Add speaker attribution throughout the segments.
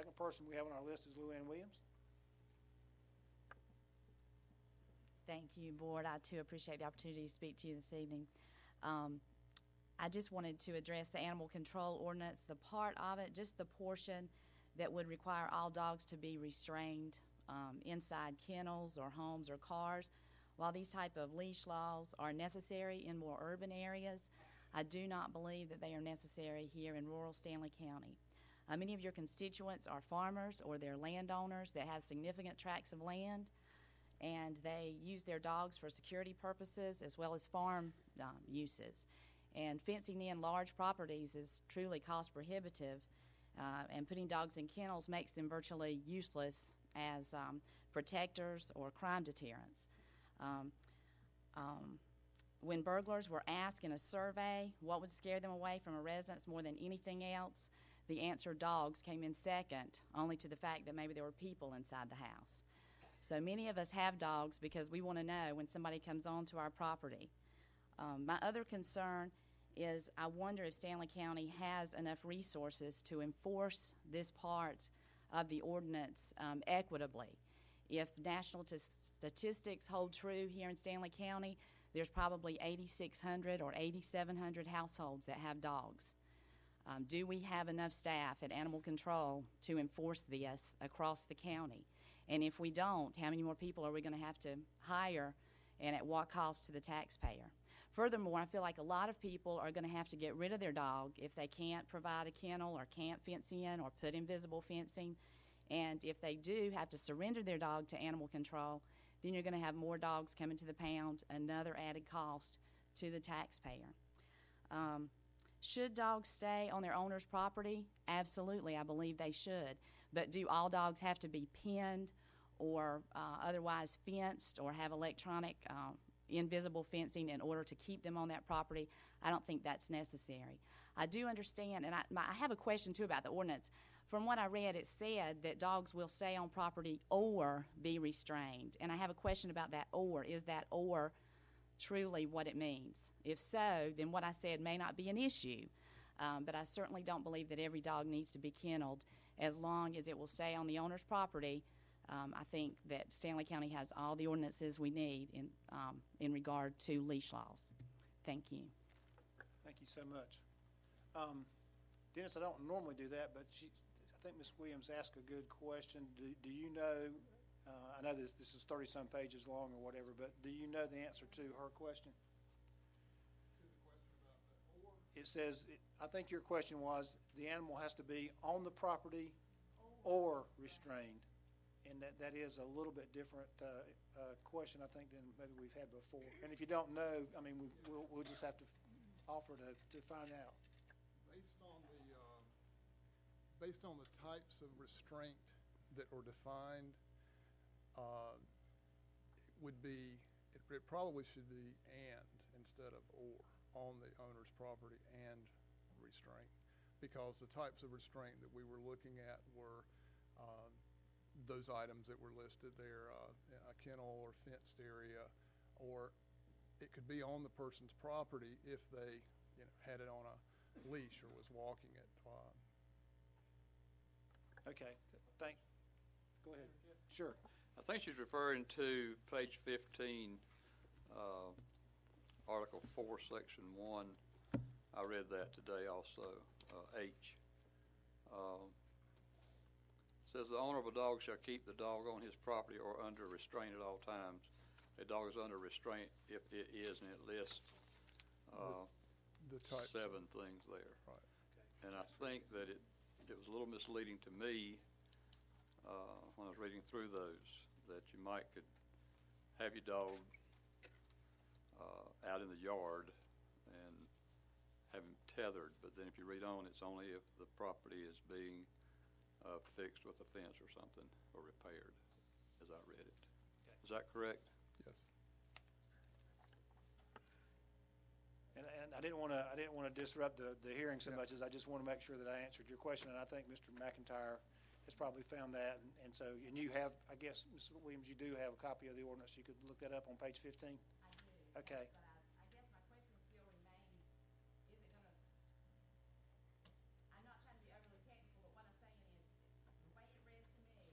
Speaker 1: second person we have on our list is Luann Williams.
Speaker 2: Thank you, Board. I too appreciate the opportunity to speak to you this evening. Um, I just wanted to address the animal control ordinance, the part of it, just the portion that would require all dogs to be restrained um, inside kennels or homes or cars. While these type of leash laws are necessary in more urban areas, I do not believe that they are necessary here in rural Stanly County. Uh, many of your constituents are farmers or they're landowners that have significant tracts of land and they use their dogs for security purposes as well as farm um, uses. And fencing in large properties is truly cost prohibitive, uh, and putting dogs in kennels makes them virtually useless as um, protectors or crime deterrents. Um, um, when burglars were asked in a survey what would scare them away from a residence more than anything else, the answer dogs came in second, only to the fact that maybe there were people inside the house. So many of us have dogs because we want to know when somebody comes onto our property. Um, my other concern is I wonder if Stanly County has enough resources to enforce this part of the ordinance um, equitably. If national t- statistics hold true here in Stanly County, there's probably 8,600 or 8,700 households that have dogs. Um, do we have enough staff at animal control to enforce this across the county? And if we don't, how many more people are we going to have to hire and at what cost to the taxpayer? Furthermore, I feel like a lot of people are going to have to get rid of their dog if they can't provide a kennel or can't fence in or put invisible fencing. And if they do have to surrender their dog to animal control, then you're going to have more dogs coming to the pound, another added cost to the taxpayer. Um, should dogs stay on their owner's property? Absolutely, I believe they should. But do all dogs have to be pinned or uh, otherwise fenced or have electronic uh, invisible fencing in order to keep them on that property? I don't think that's necessary. I do understand, and I, my, I have a question too about the ordinance. From what I read, it said that dogs will stay on property or be restrained. And I have a question about that or. Is that or truly what it means? If so, then what I said may not be an issue. Um, but I certainly don't believe that every dog needs to be kenneled as long as it will stay on the owner's property. Um, I think that Stanly County has all the ordinances we need in, um, in regard to leash laws. Thank you.
Speaker 1: Thank you so much. Um, Dennis, I don't normally do that, but she, I think Ms. Williams asked a good question. Do, do you know, uh, I know this, this is 30-some pages long or whatever, but do you know the answer to her question? It says, I think your question was, the animal has to be on the property or restrained. And that, that is a little bit different uh, uh, question, I think, than maybe we've had before. And if you don't know, I mean, we- we'll, we'll just have to offer to, to find out.
Speaker 3: Based on the, um, based on the types of restraint that are defined, uh, it would be, it it probably should be and instead of or, on the owner's property and restraint. Because the types of restraint that we were looking at were um, those items that were listed there, uh, a kennel or fenced area, or it could be on the person's property if they, you know, had it on a leash or was walking it. Uh,
Speaker 1: Okay, thank, go ahead. Sure.
Speaker 4: I think she's referring to page 15, uh, Article 4, Section 1. I read that today also, uh, H. Um, Says the owner of a dog shall keep the dog on his property or under restraint at all times. A dog is under restraint if it is, and it lists uh,
Speaker 3: The types.
Speaker 4: seven things there.
Speaker 3: Right.
Speaker 4: And I think that it, it was a little misleading to me uh, when I was reading through those, that you might could have your dog uh, out in the yard and have him tethered, but then if you read on, it's only if the property is being uh, fixed with a fence or something, or repaired, as I read it.
Speaker 1: Okay.
Speaker 4: Is that correct?
Speaker 3: Yes.
Speaker 1: And, and I didn't want to, I didn't want to disrupt the, the hearing so
Speaker 3: Yeah.
Speaker 1: much as I just want to make sure that I answered your question. And I think Mr. McIntyre has probably found that. And- And so, and you have, I guess, Ms. Williams, you do have a copy of the ordinance. You could look that up on page 15?
Speaker 2: I do.
Speaker 1: Okay.
Speaker 2: But I, I guess my question still remains, is it gonna, I'm not trying to be overly technical, but what I'm saying is, the way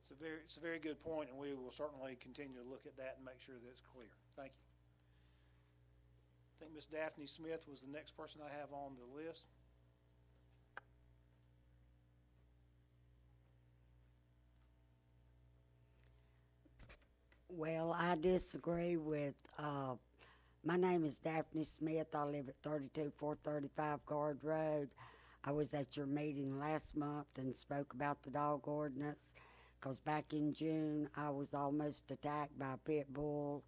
Speaker 1: It's a very, it's a very good point, and we will certainly continue to look at that and make sure that it's clear. Thank you. I think Ms. Daphne Smith was the next person I have on the list.
Speaker 5: Well, I disagree with, uh, my name is Daphne Smith. I live at thirty-two four thirty-five Guard Road. I was at your meeting last month and spoke about the dog ordinance. Cause back in June, I was almost attacked by a pit bull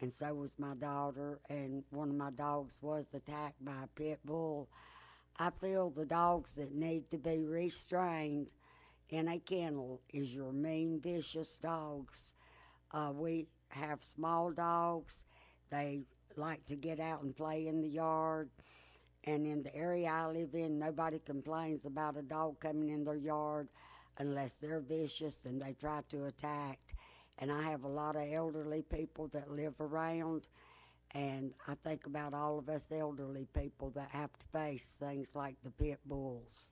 Speaker 5: and so was my daughter and one of my dogs was attacked by a pit bull. I feel the dogs that need to be restrained in a kennel is your mean, vicious dogs. Uh, we have small dogs. They like to get out and play in the yard. And in the area I live in, nobody complains about a dog coming in their yard unless they're vicious and they try to attack. And I have a lot of elderly people that live around. And I think about all of us elderly people that have to face things like the pit bulls.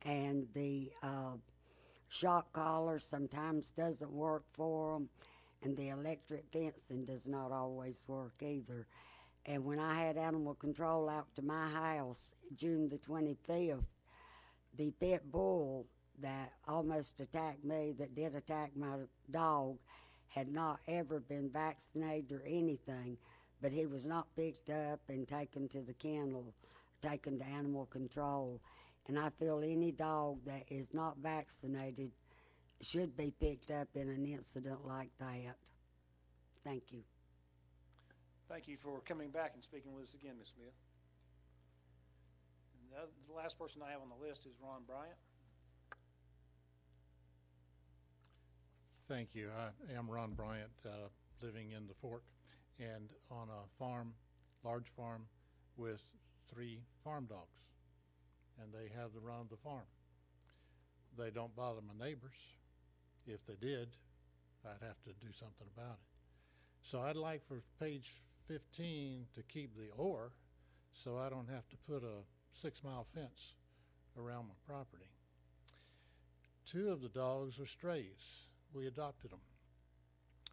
Speaker 5: And the uh, shock collar sometimes doesn't work for them, and the electric fencing does not always work either. And when I had animal control out to my house June the 25th, the pit bull that almost attacked me, that did attack my dog, had not ever been vaccinated or anything, but he was not picked up and taken to the kennel, taken to animal control. And I feel any dog that is not vaccinated should be picked up in an incident like that. Thank you.
Speaker 1: Thank you for coming back and speaking with us again, Ms. Smith. And the, last person I have on the list is Ron Bryant.
Speaker 6: Thank you. I am Ron Bryant, uh, living in the Fork and on a farm, large farm with three farm dogs. And they have the run of the farm. They don't bother my neighbors. If they did, I'd have to do something about it. So I'd like for page 15 to keep the or so I don't have to put a six mile fence around my property. Two of the dogs are strays. We adopted them.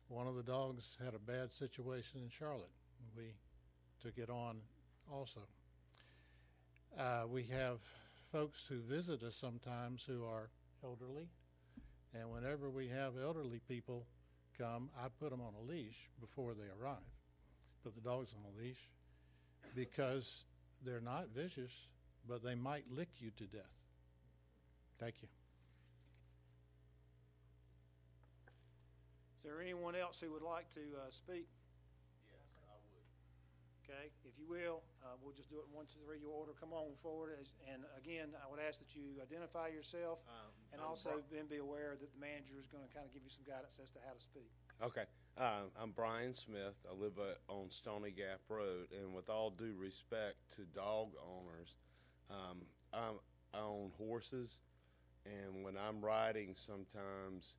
Speaker 6: One of the dogs had a bad situation in Charlotte. We took it on also. Uh, we have folks who visit us sometimes who are elderly, and whenever we have elderly people come, I put them on a leash before they arrive. Put the dogs on a leash because they're not vicious, but they might lick you to death. Thank you.
Speaker 1: Is there anyone else who would like to uh, speak? Yes, I would. Okay, if you will, uh, we'll just do it in one, two, three, your order. Come on forward. as- And again, I would ask that you identify yourself
Speaker 7: Um,
Speaker 1: and
Speaker 7: I'm
Speaker 1: also
Speaker 7: Bri-
Speaker 1: then be aware that the manager is going to kind of give you some guidance as to how to speak.
Speaker 7: Okay, uh, I'm Brian Smith. I live uh, on Stony Gap Road, and with all due respect to dog owners, um, I'm, I own horses, and when I'm riding, sometimes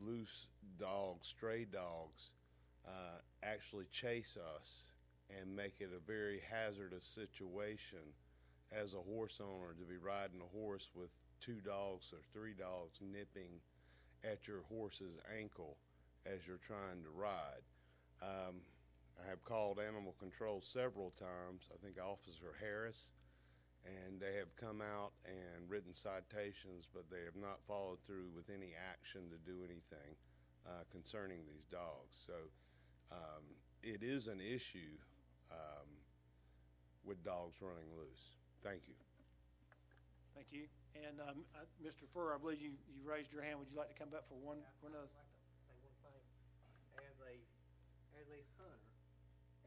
Speaker 7: loose dogs, stray dogs, uh, actually chase us and make it a very hazardous situation as a horse owner to be riding a horse with two dogs or three dogs nipping at your horse's ankle as you're trying to ride. Um, I have called animal control several times. I think Officer Harris, and they have come out and written citations, but they have not followed through with any action to do anything uh, concerning these dogs. So um, it is an issue um, with dogs running loose. Thank you.
Speaker 1: Thank you. And um, I- Mr. Furr, I believe you, you raised your hand. Would you like to come back for one, for another?
Speaker 8: I'd like to say one thing. As a, as a hunter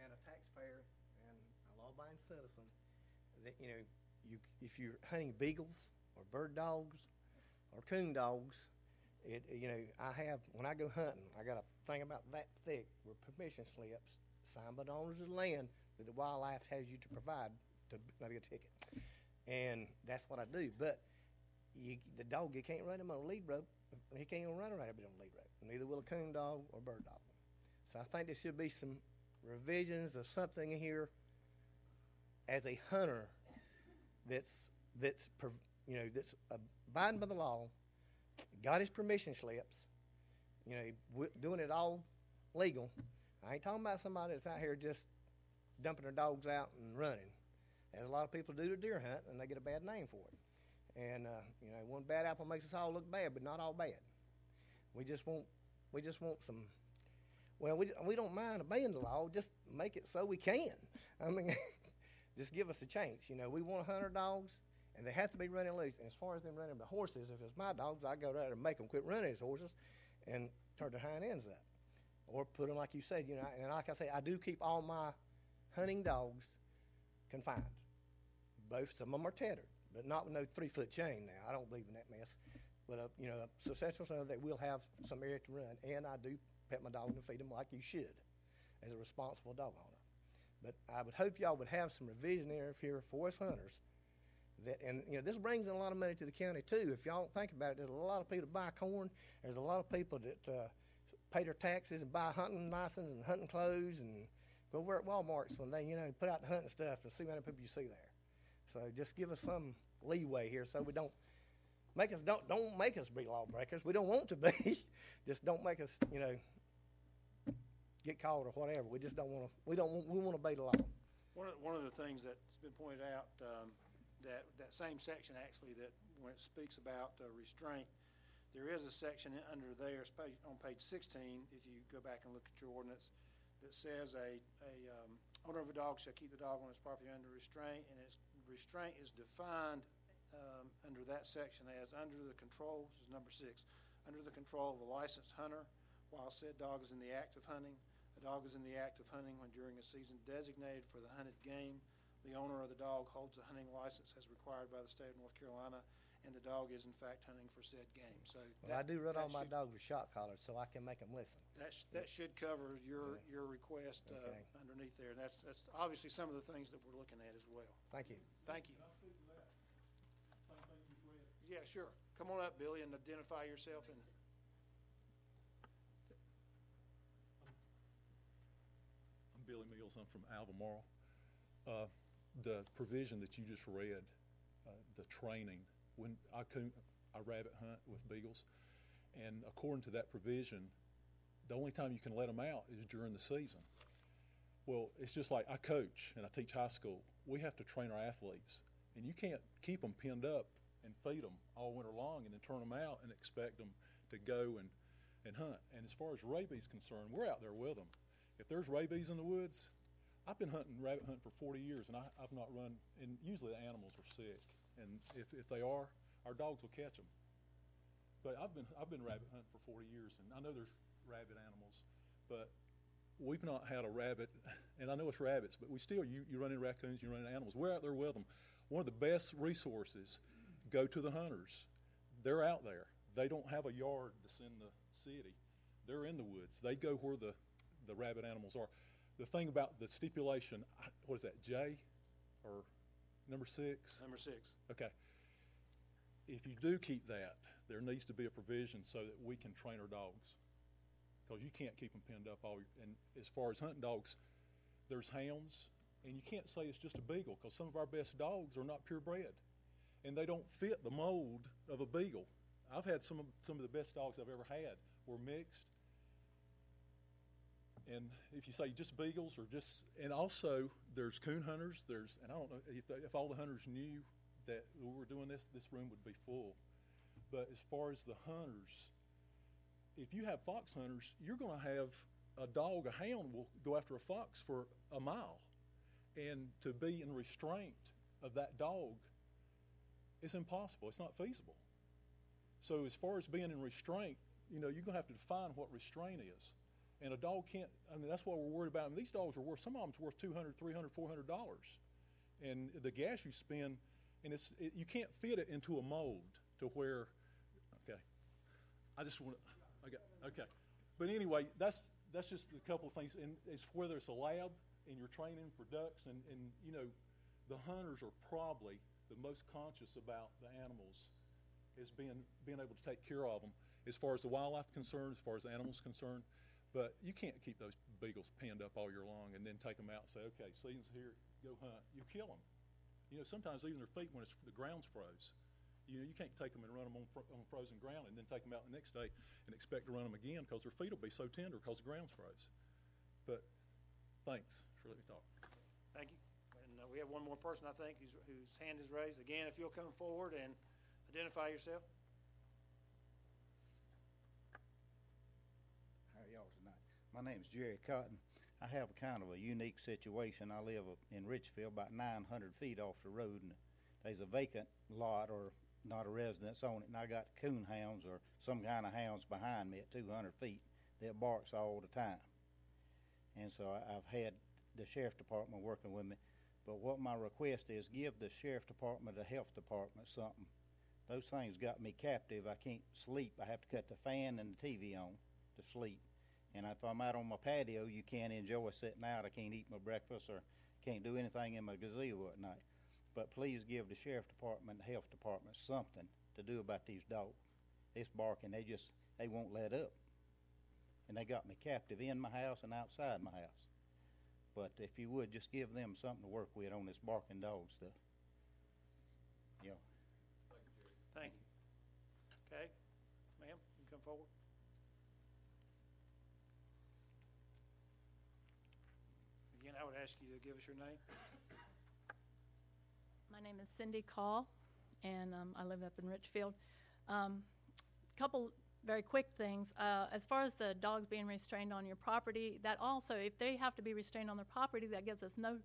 Speaker 8: and a taxpayer and a law-abiding citizen, that, you know, you, if you're hunting beagles or bird dogs or coon dogs, it, you know, I have, when I go hunting, I got a thing about that thick with permission slips signed by the owners of the land that the wildlife has you to provide to maybe a ticket. And that's what I do. But you, the dog, you can't run him on a lead rope. He can't even run around a bit on a lead rope. Neither will a coon dog or bird dog. So I think there should be some revisions of something here as a hunter that's that's you know that's abiding by the law, got his permission slips, you know, doing it all legal. I ain't talking about somebody that's out here just dumping their dogs out and running, as a lot of people do to deer hunt, and they get a bad name for it. And uh, you know, one bad apple makes us all look bad, but not all bad. We just want, we just want some. Well, we we don't mind obeying the law. Just make it so we can. I mean, just give us a chance. You know, we want a hundred dogs, and they have to be running loose. And as far as them running the horses, if it's my dogs, I go there and make them quit running as horses, and turn their hind ends up, or put them like you said. You know, and like I say, I do keep all my hunting dogs confined. Both some of them are tethered, but not with no three foot chain. Now I don't believe in that mess. But uh, you know, so such so they will have some area to run, and I do pet my dog and feed them like you should, as a responsible dog owner. But I would hope y'all would have some revision there here for us hunters. That and you know this brings in a lot of money to the county too. If y'all don't think about it, there's a lot of people that buy corn. There's a lot of people that uh, pay their taxes and buy hunting license and hunting clothes and go over at Walmart's when they you know put out the hunting stuff and see how many people you see there. So just give us some leeway here so we don't make us don't don't make us be lawbreakers. We don't want to be. just don't make us you know get caught or whatever. We just don't want to. We don't. Want, we want to obey the law.
Speaker 1: One of, one of the things that's been pointed out, um, that, that same section actually, that when it speaks about uh, restraint, there is a section under there, on page sixteen, if you go back and look at your ordinance, that says a, a, um, owner of a dog shall keep the dog on his property under restraint, and it's, restraint is defined, um, under that section as under the control, this is number six, under the control of a licensed hunter while said dog is in the act of hunting. A dog is in the act of hunting when during a season designated for the hunted game. The owner of the dog holds a hunting license as required by the state of North Carolina, and the dog is in fact hunting for said game. So
Speaker 8: Well, I
Speaker 1: that-
Speaker 8: do run
Speaker 1: that
Speaker 8: all my
Speaker 1: should-
Speaker 8: dogs with shot collars so I can make them listen.
Speaker 1: That, sh- that should cover your, your request, uh,
Speaker 8: Okay.
Speaker 1: underneath there. And that's, that's obviously some of the things that we're looking at as well.
Speaker 8: Thank you.
Speaker 1: Thank you. Yeah, sure. Come on up, Billy, and identify yourself and.
Speaker 9: Billy Mills, I'm from Albemarle. Uh, The provision that you just read, uh, the training, when I coon, I rabbit hunt with beagles, and according to that provision, the only time you can let them out is during the season. Well, it's just like I coach and I teach high school. We have to train our athletes, and you can't keep them pinned up and feed them all winter long and then turn them out and expect them to go and, and hunt. And as far as rabies concerned, we're out there with them. If there's rabies in the woods, I've been hunting rabbit hunting for 40 years, and I, I've not run. And usually the animals are sick, and if, if they are, our dogs will catch them. But I've been I've been rabbit hunting for 40 years, and I know there's rabid animals, but we've not had a rabbit, and I know it's rabbits, but we still you, you run into raccoons, you run into animals. We're out there with them. One of the best resources, go to the hunters. They're out there. They don't have a yard to send the city. They're in the woods. They go where the the rabbit animals are. The thing about the stipulation, what is that, J, or number six?
Speaker 1: Number six.
Speaker 9: Okay. If you do keep that, there needs to be a provision so that we can train our dogs. Because you can't keep them pinned up all, year. and as far as hunting dogs, there's hounds, and you can't say it's just a beagle, because some of our best dogs are not purebred. And they don't fit the mold of a beagle. I've had some of, some of the best dogs I've ever had were mixed. And if you say just beagles or just, and also there's coon hunters, there's, and I don't know if, if all the hunters knew that we were doing this, this room would be full. But as far as the hunters, if you have fox hunters, you're going to have a dog, a hound will go after a fox for a mile. And to be in restraint of that dog is impossible. It's not feasible. So as far as being in restraint, you know, you're going to have to define what restraint is. And a dog can't, I mean, that's what we're worried about. Mean, these dogs are worth, some of them's worth 200 300 $400. And the gas you spend, and it's, it, you can't fit it into a mold to where, okay. I just want to, okay, okay. But anyway, that's, that's just a couple of things. And it's whether it's a lab and you're training for ducks and, and, you know, the hunters are probably the most conscious about the animals is being, being able to take care of them as far as the wildlife concerned, as far as the animals concerned. But you can't keep those beagles penned up all year long and then take them out and say, okay, season's here, go hunt. You kill them. You know, sometimes even their feet, when it's, the ground's froze, You know, you can't take them and run them on, fro- on frozen ground and then take them out the next day and expect to run them again because their feet will be so tender because the ground's froze. But thanks for letting me talk.
Speaker 1: Thank you. And uh, we have one more person, I think, whose, whose hand is raised. Again, if you'll come forward and identify yourself.
Speaker 10: How are y'all My name's Jerry Cotton. I have a kind of a unique situation. I live in Richfield, about 900 feet off the road, and there's a vacant lot or not a residence on it, and I got coon hounds or some kind of hounds behind me at 200 feet that barks all the time. And so I've had the sheriff department working with me. But what my request is, give the sheriff department, the health department something. Those things got me captive. I can't sleep. I have to cut the fan and the TV on to sleep. And if I'm out on my patio, you can't enjoy sitting out. I can't eat my breakfast or can't do anything in my gazebo at night. But please give the sheriff department, health department something to do about these dogs. This barking, they just they won't let up. And they got me captive in my house and outside my house. But if you would just give them something to work with on this barking dog stuff. Yeah.
Speaker 1: Thank you. Okay, ma'am, you come forward. I would ask you to give us your name.
Speaker 11: My name is Cindy Call, and um, I live up in Richfield. Um, couple very quick things. Uh, as far as the dogs being restrained on your property, that also, if they have to be restrained on their property, that gives us no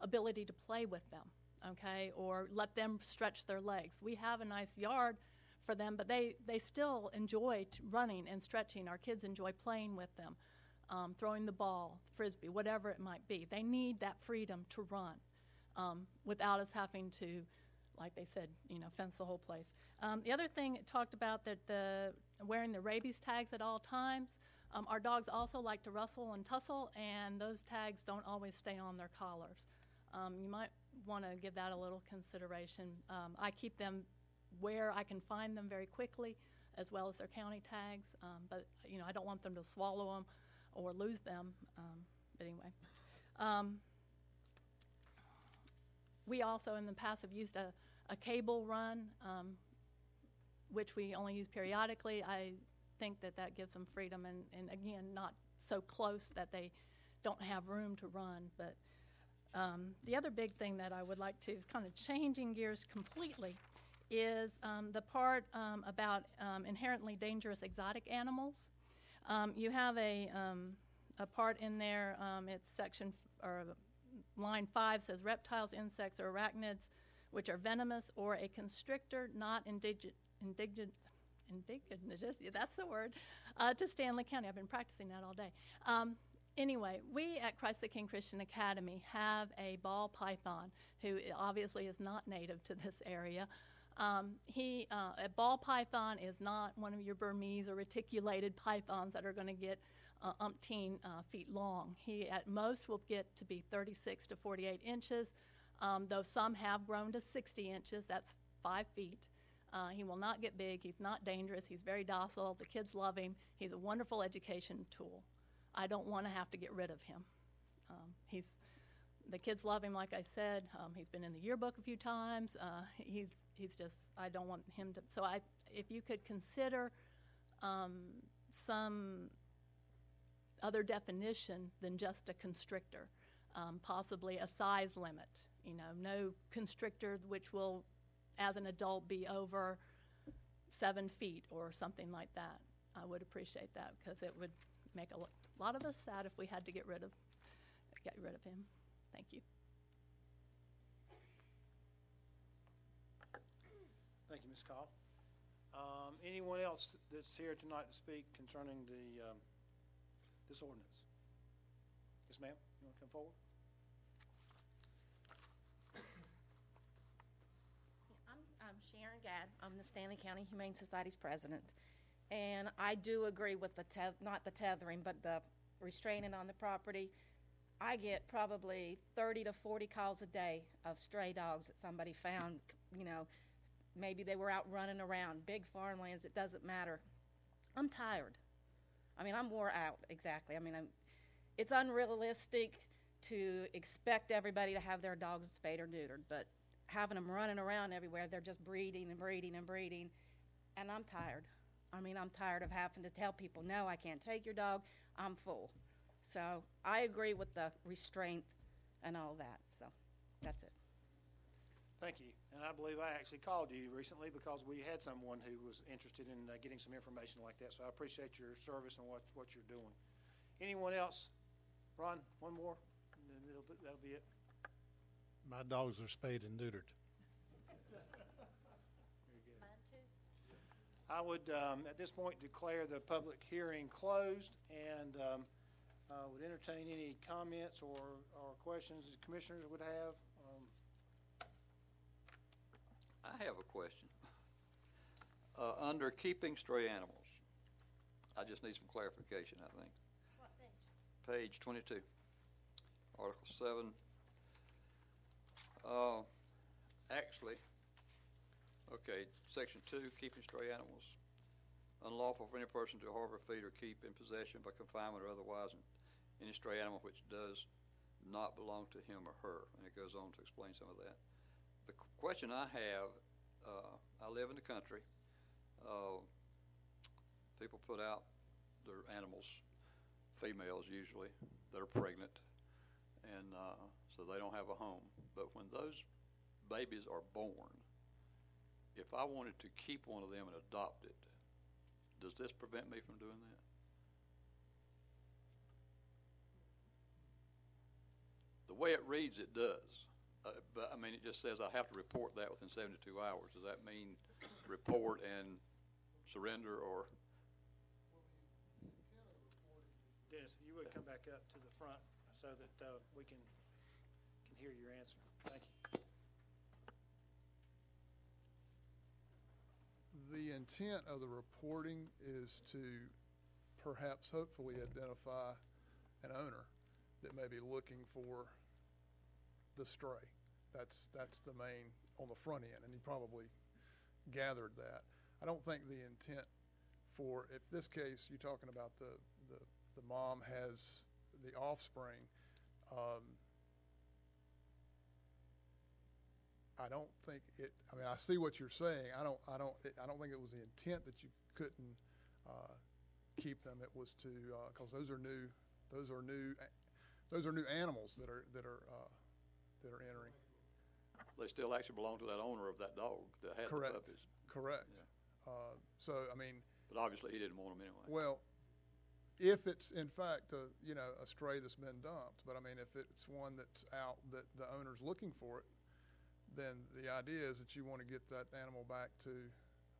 Speaker 11: ability to play with them, okay, or let them stretch their legs. We have a nice yard for them, but they, they still enjoy running and stretching. Our kids enjoy playing with them, um, throwing the ball, frisbee, whatever it might be. They need that freedom to run um, without us having to, like they said, you know, fence the whole place. Um, the other thing it talked about that the wearing the rabies tags at all times. Um, our dogs also like to rustle and tussle, and those tags don't always stay on their collars. Um, you might want to give that a little consideration. Um, I keep them where I can find them very quickly, as well as their county tags. But you know, I don't want them to swallow them or lose them. Um, but anyway, um, we also in the past have used a, a cable run, um, which we only use periodically. I think that that gives them freedom and, and again, not so close that they don't have room to run. But um, the other big thing that I would like to is kind of changing gears completely is um, the part um, about um, inherently dangerous exotic animals. Um, you have a, um, a part in there, um, it's section or line five says reptiles, insects, or arachnids which are venomous or a constrictor not indigent, indigent, indigenous, that's the word, uh, to Stanly County. I've been practicing that all day. Um, anyway, we at Christ the King Christian Academy have a ball python who obviously is not native to this area. Um, he, uh, a ball python is not one of your Burmese or reticulated pythons that are going to get uh, umpteen uh, feet long. He at most will get to be 36 to 48 inches, um, though some have grown to 60 inches. That's five feet. Uh, he will not get big. He's not dangerous. He's very docile. The kids love him. He's a wonderful education tool. I don't want to have to get rid of him. Um, he's the kids love him, like I said. Um, he's been in the yearbook a few times. Uh, he's he's just I don't want him to. So I, if you could consider um, some other definition than just a constrictor, um, possibly a size limit. You know, no constrictor which will, as an adult, be over seven feet or something like that. I would appreciate that because it would make a lot of us sad if we had to get rid of get rid of him. Thank you.
Speaker 1: Thank you, Ms. Call. Um, anyone else that's here tonight to speak concerning the, um, this ordinance? Yes, ma'am, you want to come forward?
Speaker 12: I'm, I'm Sharon Gadd. I'm the Stanly County Humane Society's president. And I do agree with the not the tethering, but the restraining on the property. I get probably 30 to 40 calls a day of stray dogs that somebody found, you know, maybe they were out running around, big farmlands, it doesn't matter. I'm tired. I mean, I'm wore out, exactly. I mean, I'm, it's unrealistic to expect everybody to have their dogs spayed or neutered, but having them running around everywhere. They're just breeding and breeding and breeding. And I'm tired. I mean, I'm tired of having to tell people, no, I can't take your dog. I'm full. So I agree with the restraint and all that. So that's it.
Speaker 1: Thank you. And I believe I actually called you recently because we had someone who was interested in uh, getting some information like that. So I appreciate your service and what, what you're doing. Anyone else? Ron, one more, and then it'll that'll be it.
Speaker 6: My dogs are spayed and neutered.
Speaker 1: I would, um, at this point, declare the public hearing closed and um, uh, would entertain any comments or, or questions the commissioners would have. Um,
Speaker 4: I have a question. Uh, under keeping stray animals, I just need some clarification, I think.
Speaker 12: What page?
Speaker 4: Page twenty-two, Article seven. Uh, actually, okay, section two, keeping stray animals. Unlawful for any person to harbor, feed, or keep in possession by confinement or otherwise any stray animal which does not belong to him or her. And it goes on to explain some of that. The question I have, uh, I live in the country. Uh, people put out their animals, females usually, that are pregnant, and uh, so they don't have a home. But when those babies are born, if I wanted to keep one of them and adopt it, does this prevent me from doing that? The way it reads, it does. Uh, but I mean, it just says I have to report that within 72 hours. Does that mean report and surrender or?
Speaker 1: Dennis, if you would come back up to the front so that uh, we can, can hear your answer. Thank you.
Speaker 3: The intent of the reporting is to perhaps hopefully identify an owner that may be looking for the stray. That's, that's the main, on the front end, and you probably gathered that. I don't think the intent for, if this case, you're talking about the, the, the mom has the offspring, um, I don't think it, I mean, I see what you're saying. I don't, I don't, I don't think it was the intent that you couldn't, uh, keep them. It was to, uh 'cause those are new, those are new, those are new animals that are, that are, uh, that are entering.
Speaker 4: They still actually belong to that owner of that dog that had the
Speaker 3: Correct.
Speaker 4: puppies.
Speaker 3: Correct.
Speaker 4: Yeah.
Speaker 3: Uh, so, I mean,
Speaker 4: But obviously, he didn't want them anyway.
Speaker 3: well, if it's in fact a, you know, a stray that's been dumped, but I mean, if it's one that's out that the owner's looking for it, then the idea is that you want to get that animal back to,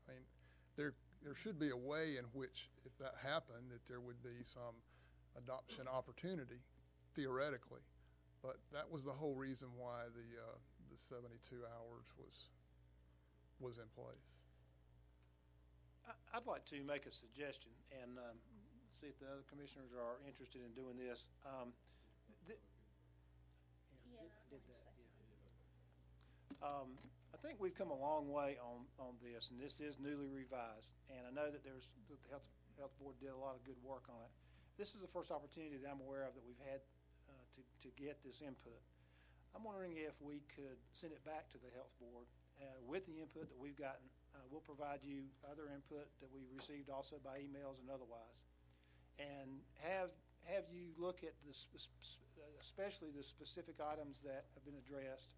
Speaker 3: I mean, there, there should be a way in which, if that happened, that there would be some adoption opportunity theoretically. But that was the whole reason why the, uh, the seventy-two hours was, was in place.
Speaker 1: I- I'd like to make a suggestion and um, see if the other commissioners are interested in doing this. Um, th- yeah, I did- did that, yeah. Um, I think we've come a long way on, on this, and this is newly revised. And I know that there's, that the Health, Health Board did a lot of good work on it. This is the first opportunity that I'm aware of that we've had uh, to, to get this input. I'm wondering if we could send it back to the Health Board uh, with the input that we've gotten. Uh, We'll provide you other input that we received also by emails and otherwise. And have, have you look at the, sp- especially the specific items that have been addressed.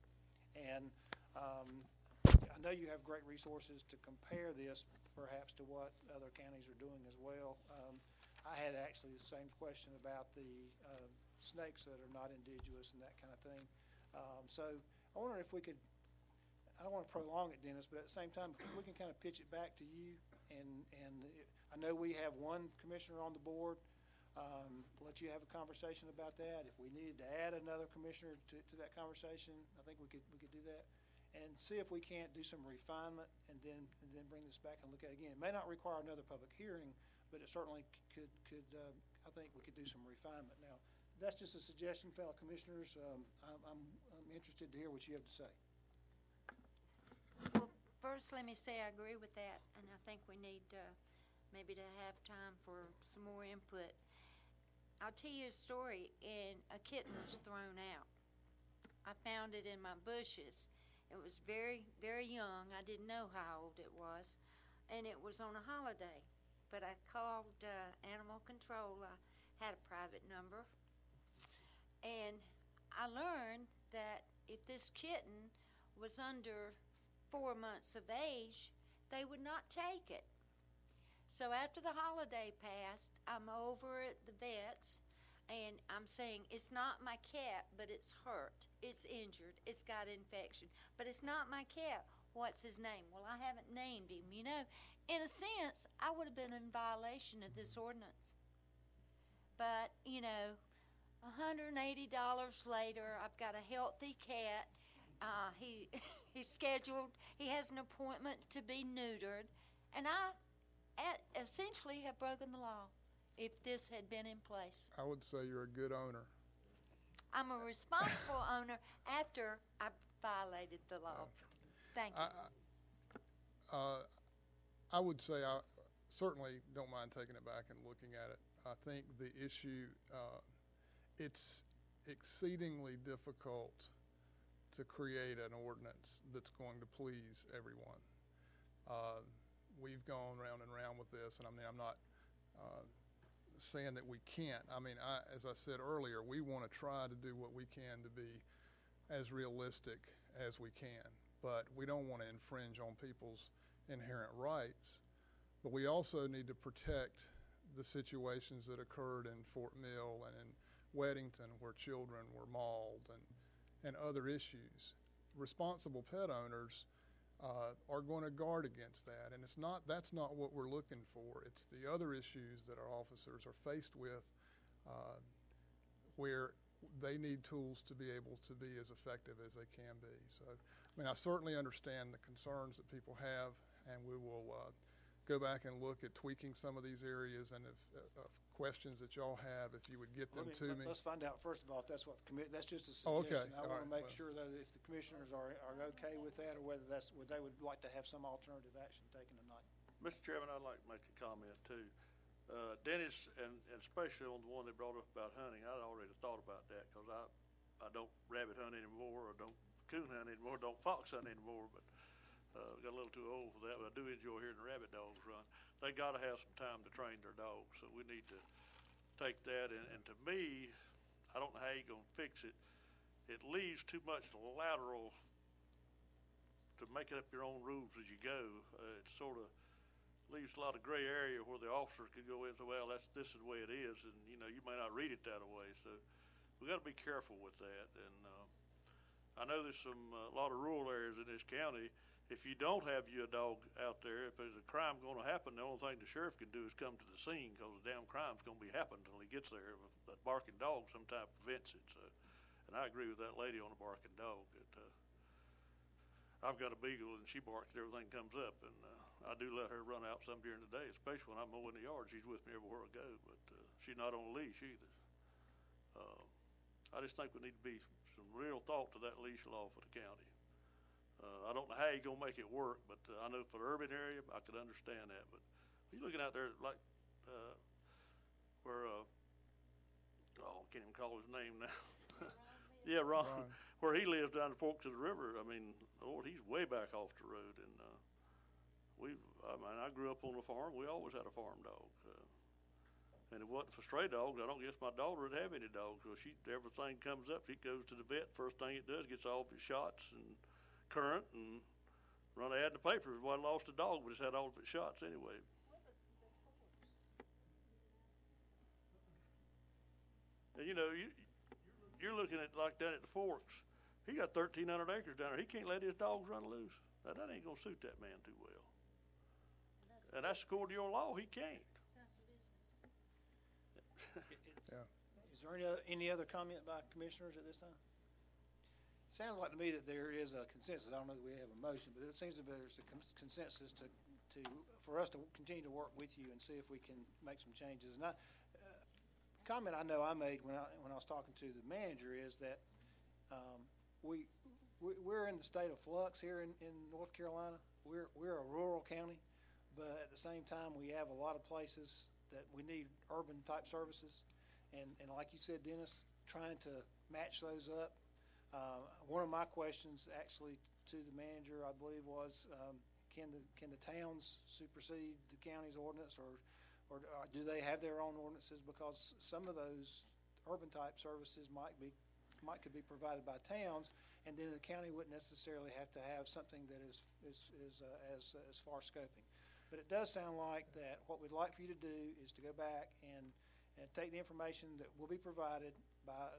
Speaker 1: And um, I know you have great resources to compare this perhaps to what other counties are doing as well. Um, I had actually the same question about the uh, snakes that are not indigenous and that kind of thing. Um, So I wonder if we could, I don't want to prolong it, Dennis, but at the same time, we can kind of pitch it back to you. And, and I know we have one commissioner on the board. Um, Let you have a conversation about that. If we needed to add another commissioner to, to that conversation, I think we could, we could do that. And see if we can't do some refinement and then, and then bring this back and look at it again. It may not require another public hearing, but it certainly could, could, uh, I think we could do some refinement. Now, that's just a suggestion, fellow commissioners. Um, I'm, I'm, I'm interested to hear what you have to say.
Speaker 13: Well, first, let me say I agree with that, and I think we need uh, maybe to have time for some more input. I'll tell you a story, and a kitten was thrown out. I found it in my bushes, It was very, very young. I didn't know how old it was. And it was on a holiday. But I called uh, animal control. I had a private number. And I learned that if this kitten was under four months of age, they would not take it. So after the holiday passed, I'm over at the vet's and I'm saying it's not my cat, but it's hurt, it's injured, it's got infection, but it's not my cat. What's his name? Well, I haven't named him. You know, in a sense, I would have been in violation of this ordinance. But you know, $180 later, I've got a healthy cat. Uh, he he's scheduled. He has an appointment to be neutered, and I at, essentially have broken the law if this had been in place.
Speaker 3: I would say you're a good owner.
Speaker 13: I'm a responsible owner after I violated the law. Thank you.
Speaker 3: I, uh, I would say I certainly don't mind taking it back and looking at it. I think the issue, uh, it's exceedingly difficult to create an ordinance that's going to please everyone. Uh, we've gone round and round with this, and I mean, I'm not uh, saying that we can't. I mean, I, as I said earlier, we want to try to do what we can to be as realistic as we can, but we don't want to infringe on people's inherent rights. But we also need to protect the situations that occurred in Fort Mill and in Weddington where children were mauled and, and other issues. Responsible pet owners uh, are going to guard against that. And it's not, that's not what we're looking for. It's the other issues that our officers are faced with uh, where they need tools to be able to be as effective as they can be. So, I mean, I certainly understand the concerns that people have, and we will uh, go back and look at tweaking some of these areas. And if, uh, questions that y'all have, if you would get them
Speaker 1: Let
Speaker 3: to me.
Speaker 1: Let's find out, first of all, if that's what the commi, that's just a
Speaker 3: Oh, okay.
Speaker 1: suggestion. I
Speaker 3: All
Speaker 1: want to make
Speaker 3: Well-
Speaker 1: sure that if the commissioners are, are okay with that, or whether that's, whether they would like to have some alternative action taken tonight.
Speaker 14: Mr. Chairman, I'd like to make a comment too. Uh, Dennis, and, and especially on the one that brought up about hunting, I'd already thought about that, cause I, I don't rabbit hunt anymore, or don't coon hunt anymore, don't fox hunt anymore, but, uh, got a little too old for that, but I do enjoy hearing the rabbit dogs run. They gotta have some time to train their dogs, so we need to take that, and, and to me, I don't know how you're gonna fix it. It leaves too much lateral to make up your own rules as you go. Uh, it sort of leaves a lot of gray area where the officer could go in and say, well, that's, this is the way it is, and, you know, you may not read it that way, so we gotta be careful with that, and, uh, I know there's some, a lot of rural areas in this county, if you don't have you a dog out there, if there's a crime gonna happen, the only thing the sheriff can do is come to the scene, cause the damn crime's gonna be happening until he gets there. That barking dog sometimes prevents it, so, and I agree with that lady on the barking dog, that, uh, I've got a beagle and she barks, everything comes up, and, uh, I do let her run out some during the day, especially when I'm mowing the yard, she's with me everywhere I go, but, uh, she's not on a leash either. Uh, I just think we need to be some real thought to that leash law for the county. Uh, I don't know how you're gonna make it work, but uh, I know for the urban area, I could understand that, but you're looking out there like, uh, where, uh, oh, I can't even call his name now. Yeah, Ron,
Speaker 3: Ron.
Speaker 14: where he lives down the forks of the river, I mean, Lord, he's way back off the road and, uh, we, I mean, I grew up on a farm, we always had a farm dog, uh, and if it wasn't for stray dogs, I don't guess my daughter would have any dogs, because she, everything comes up, she goes to the vet, first thing it does, gets all of its shots and current and run an ad in the paper, well, I lost a dog, but it's had all of its shots anyway. And you know, you, you're looking at like down at the Forks, he got thirteen hundred acres down there, he can't let his dogs run loose. Now, that ain't gonna suit that man too well. And that's according to your law, he can't.
Speaker 3: Yeah.
Speaker 1: Is there any other, any other comment by commissioners at this time? It sounds like to me that there is a consensus. I don't know that we have a motion, but it seems that there's a con- consensus to, to, for us to continue to work with you and see if we can make some changes. And I, uh, comment I know I made when I, when I was talking to the manager is that, um, we, we, we're in the state of flux here in, in North Carolina. We're, we're a rural county, but at the same time, we have a lot of places that we need urban type services. And, and like you said, Dennis, trying to match those up. Uh, one of my questions actually to the manager, I believe was, um, can the, can the towns supersede the county's ordinance, or, or uh, do they have their own ordinances? Because some of those urban-type services might be, might could be provided by towns, and then the county wouldn't necessarily have to have something that is, is, is uh, as, as far scoping. But it does sound like that what we'd like for you to do is to go back and, and take the information that will be provided by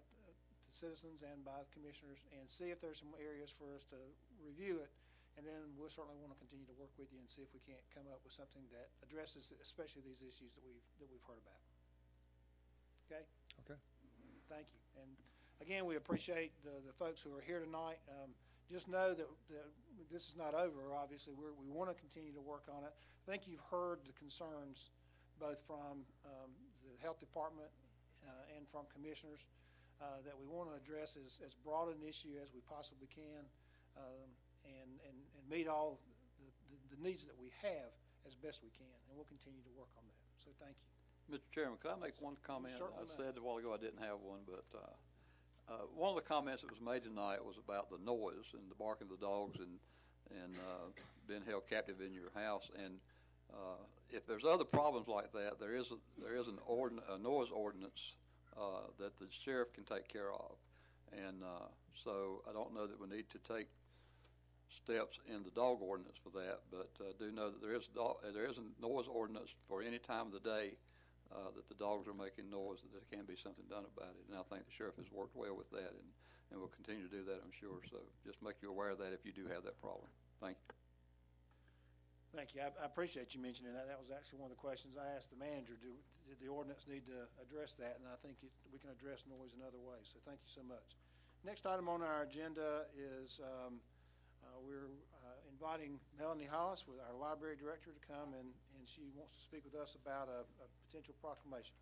Speaker 1: citizens and by the commissioners and see if there's some areas for us to review it. And then we'll certainly want to continue to work with you and see if we can't come up with something that addresses especially these issues that we've, that we've heard about. Okay?
Speaker 3: Okay.
Speaker 1: Thank you. And again, we appreciate the, the folks who are here tonight. Um, just know that, that this is not over, obviously. We're, we want to continue to work on it. I think you've heard the concerns both from um, the health department uh, and from commissioners uh, that we want to address as, as broad an issue as we possibly can um, and, and, and meet all the, the, the needs that we have as best we can. And we'll continue to work on that. So thank you.
Speaker 4: Mr. Chairman, could I make one comment?
Speaker 1: certainly
Speaker 4: I said a while ago I didn't have one, but uh, uh, one of the comments that was made tonight was about the noise and the barking of the dogs and, and uh, being held captive in your house. And uh, if there's other problems like that, there is, a- there is an ordin, a noise ordinance uh, that the sheriff can take care of. And uh, so I don't know that we need to take steps in the dog ordinance for that, but uh, do know that there is, do- uh, there is a noise ordinance for any time of the day uh, that the dogs are making noise, that there can be something done about it. And I think the sheriff has worked well with that and, and will continue to do that, I'm sure. So just make you aware of that if you do have that problem. Thank you.
Speaker 1: Thank you. I, I appreciate you mentioning that. That was actually one of the questions I asked the manager. Do, did the ordinance need to address that? And I think it, we can address noise in other ways. So thank you so much. Next item on our agenda is, um, uh, we're, uh, inviting Melanie Hollis with our library director to come and, and she wants to speak with us about a, a potential proclamation.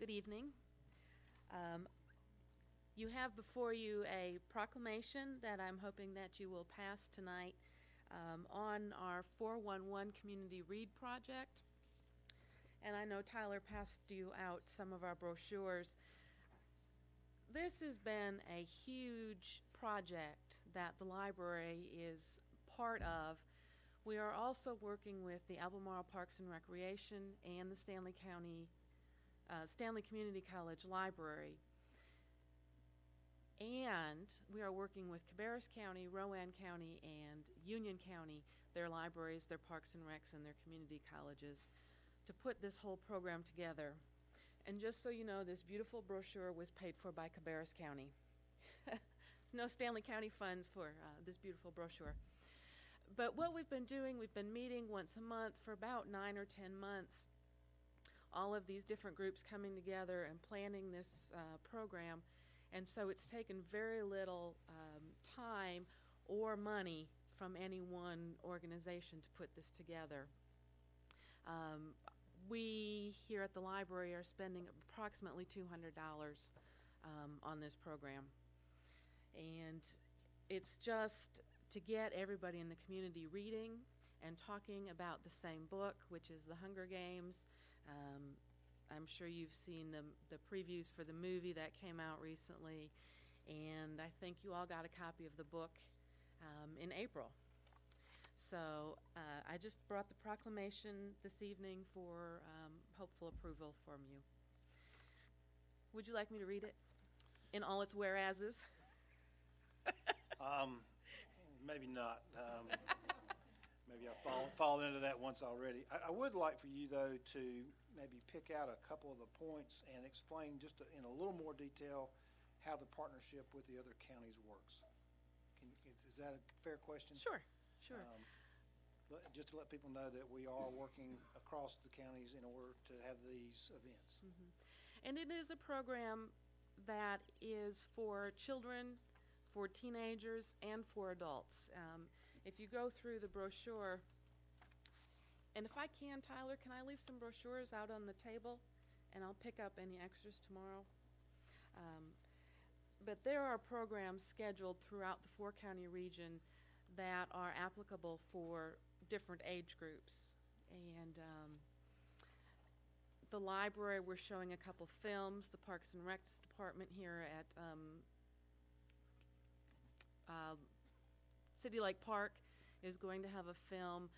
Speaker 15: Good evening. Um, You have before you a proclamation that I'm hoping that you will pass tonight um, on our 411 Community Read Project. And I know Tyler passed you out some of our brochures. This has been a huge project that the library is part of. We are also working with the Albemarle Parks and Recreation and the Stanly County uh, Stanly Community College Library. And we are working with Cabarrus County, Rowan County, and Union County, their libraries, their parks and recs, and their community colleges, to put this whole program together. And just so you know, this beautiful brochure was paid for by Cabarrus County. no Stanly County funds for uh, this beautiful brochure. But what we've been doing, we've been meeting once a month for about nine or ten months all of these different groups coming together and planning this uh, program. And so it's taken very little um, time or money from any one organization to put this together. Um, we here at the library are spending approximately $200 um, on this program. And it's just to get everybody in the community reading and talking about the same book, which is The Hunger Games. Um, I'm sure you've seen the, the previews for the movie that came out recently, and I think you all got a copy of the book um, in April. So uh, I just brought the proclamation this evening for um, hopeful approval from you. Would you like me to read it in all its whereases?
Speaker 1: Um, maybe not. Um, maybe I've fallen, fallen into that once already. I, I would like for you, though, to maybe pick out a couple of the points and explain just in a little more detail how the partnership with the other counties works. Can, is, is that a fair question?
Speaker 15: Sure, sure.
Speaker 1: Um, let- Just to let people know that we are working across the counties in order to have these events.
Speaker 15: And it is a program that is for children, for teenagers, and for adults. Um, if you go through the brochure, and if I can, Tyler, can I leave some brochures out on the table? And I'll pick up any extras tomorrow. Um, but there are programs scheduled throughout the four county region that are applicable for different age groups. And um, the library, we're showing a couple films. The Parks and Recs Department here at um, uh, City Lake Park is going to have a film.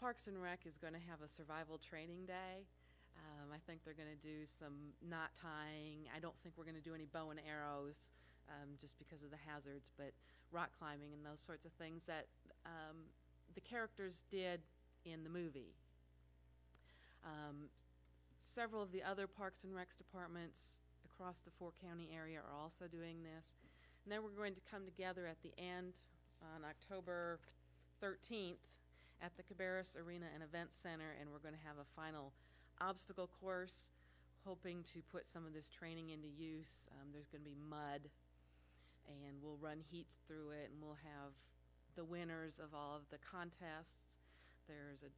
Speaker 15: Parks and Rec is going to have a survival training day. Um, I think they're going to do some knot tying. I don't think we're going to do any bow and arrows um, just because of the hazards, but rock climbing and those sorts of things that um, the characters did in the movie. Um, several of the other Parks and Recs departments across the four county area are also doing this. And then we're going to come together at the end on October 13th at the Cabarrus Arena and Event Center, and we're going to have a final obstacle course, hoping to put some of this training into use. Um, there's going to be mud, and we'll run heats through it, and we'll have the winners of all of the contests. There's a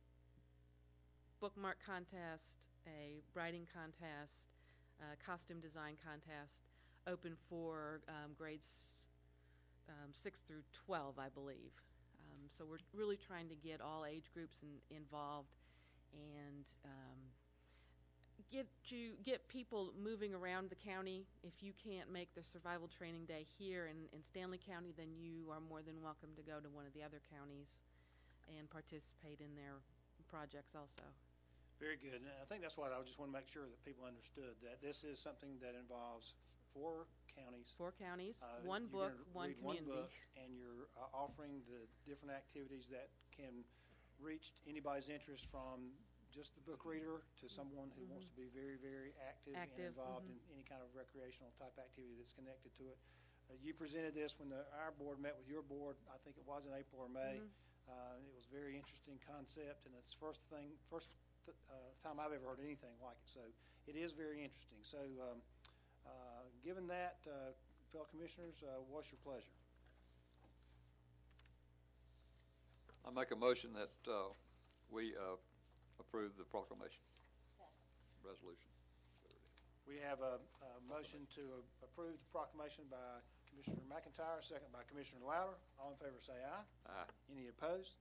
Speaker 15: bookmark contest, a writing contest, a costume design contest, open for um, grades um, 6 through 12, I believe. Um, so we're really trying to get all age groups in, involved and um, get you get people moving around the county. If you can't make the survival training day here in, in Stanly County, then you are more than welcome to go to one of the other counties and participate in their projects also.
Speaker 1: Very good. And I think that's what I just want to make sure that people understood, that this is something that involves four counties.
Speaker 15: Four counties,
Speaker 1: Uh,
Speaker 15: one
Speaker 1: you're
Speaker 15: book,
Speaker 1: gonna
Speaker 15: one
Speaker 1: read
Speaker 15: community.
Speaker 1: Book, and you're uh, offering the different activities that can reach anybody's interest from just the book reader to someone who wants to be very, very active and
Speaker 15: Active,
Speaker 1: involved
Speaker 15: mhm.
Speaker 1: in any kind of recreational type activity that's connected to it. Uh, You presented this when the, our board met with your board, I think it was in April or May.
Speaker 15: Mhm.
Speaker 1: Uh, It was a very interesting concept, and it's first thing, first th- uh, time I've ever heard anything like it, so it is very interesting. So, um, given that, uh, fellow commissioners, uh, what's your pleasure?
Speaker 4: I make a motion that uh, we uh, approve the proclamation. Resolution.
Speaker 1: We have a, a motion to approve the proclamation by Commissioner McIntyre, second by Commissioner Lowder. All in favor say aye.
Speaker 4: Aye.
Speaker 1: Any opposed?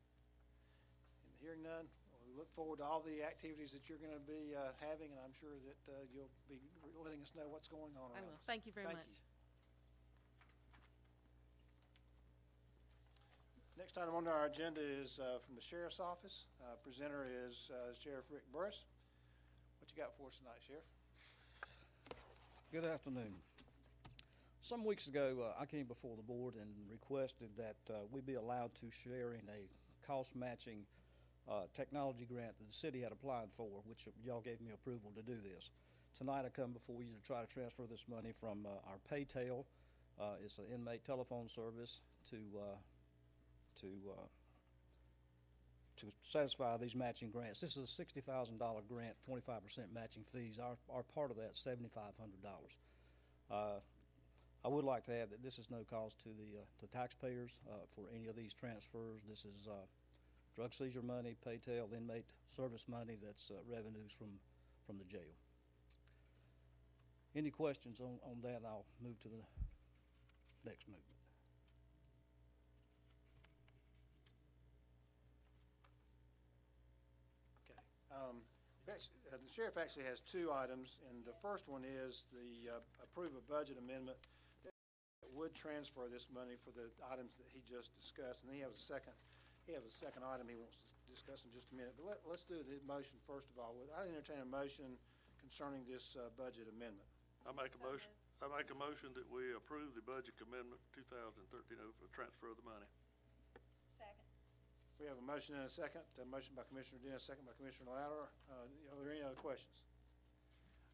Speaker 1: And hearing none, we look forward to all the activities that you're going to be uh, having, and I'm sure that uh, you'll be letting us know what's going on
Speaker 15: I will.
Speaker 1: us.
Speaker 15: Thank you very
Speaker 1: Thank
Speaker 15: much.
Speaker 1: you. Next item on our agenda is uh, from the Sheriff's Office. Uh, Presenter is uh, Sheriff Rick Burris. What you got for us tonight, Sheriff?
Speaker 16: Good afternoon. Some weeks ago, uh, I came before the board and requested that uh, we be allowed to share in a cost-matching uh, technology grant that the city had applied for, which y'all gave me approval to do this. Tonight, I come before you to try to transfer this money from uh, our Pay Tel, uh, it's an inmate telephone service, to uh, to uh, to satisfy these matching grants. This is a sixty thousand dollar grant, twenty-five percent matching fees. Our, our part of that seventy-five hundred dollars. Uh, I would like to add that this is no cost to the, uh, to taxpayers, uh, for any of these transfers. This is, uh, drug seizure money, Pay Tel, inmate service money, that's, uh, revenues from, from the jail. Any questions on, on that, I'll move to the next movement.
Speaker 1: Okay. Um, uh, The sheriff actually has two items, and the first one is the uh, approve a budget amendment that would transfer this money for the items that he just discussed, and then he has a second, he has a second item he wants to discuss in just a minute. But let, let's do the motion first of all. I entertain a motion concerning this uh, budget amendment.
Speaker 14: I make a motion, I make a motion that we approve the budget amendment two thousand thirteen oh for transfer of the money.
Speaker 13: Second.
Speaker 1: We have a motion and a second, a motion by Commissioner Dennis, second by Commissioner Lowder. Uh, Are there any other questions?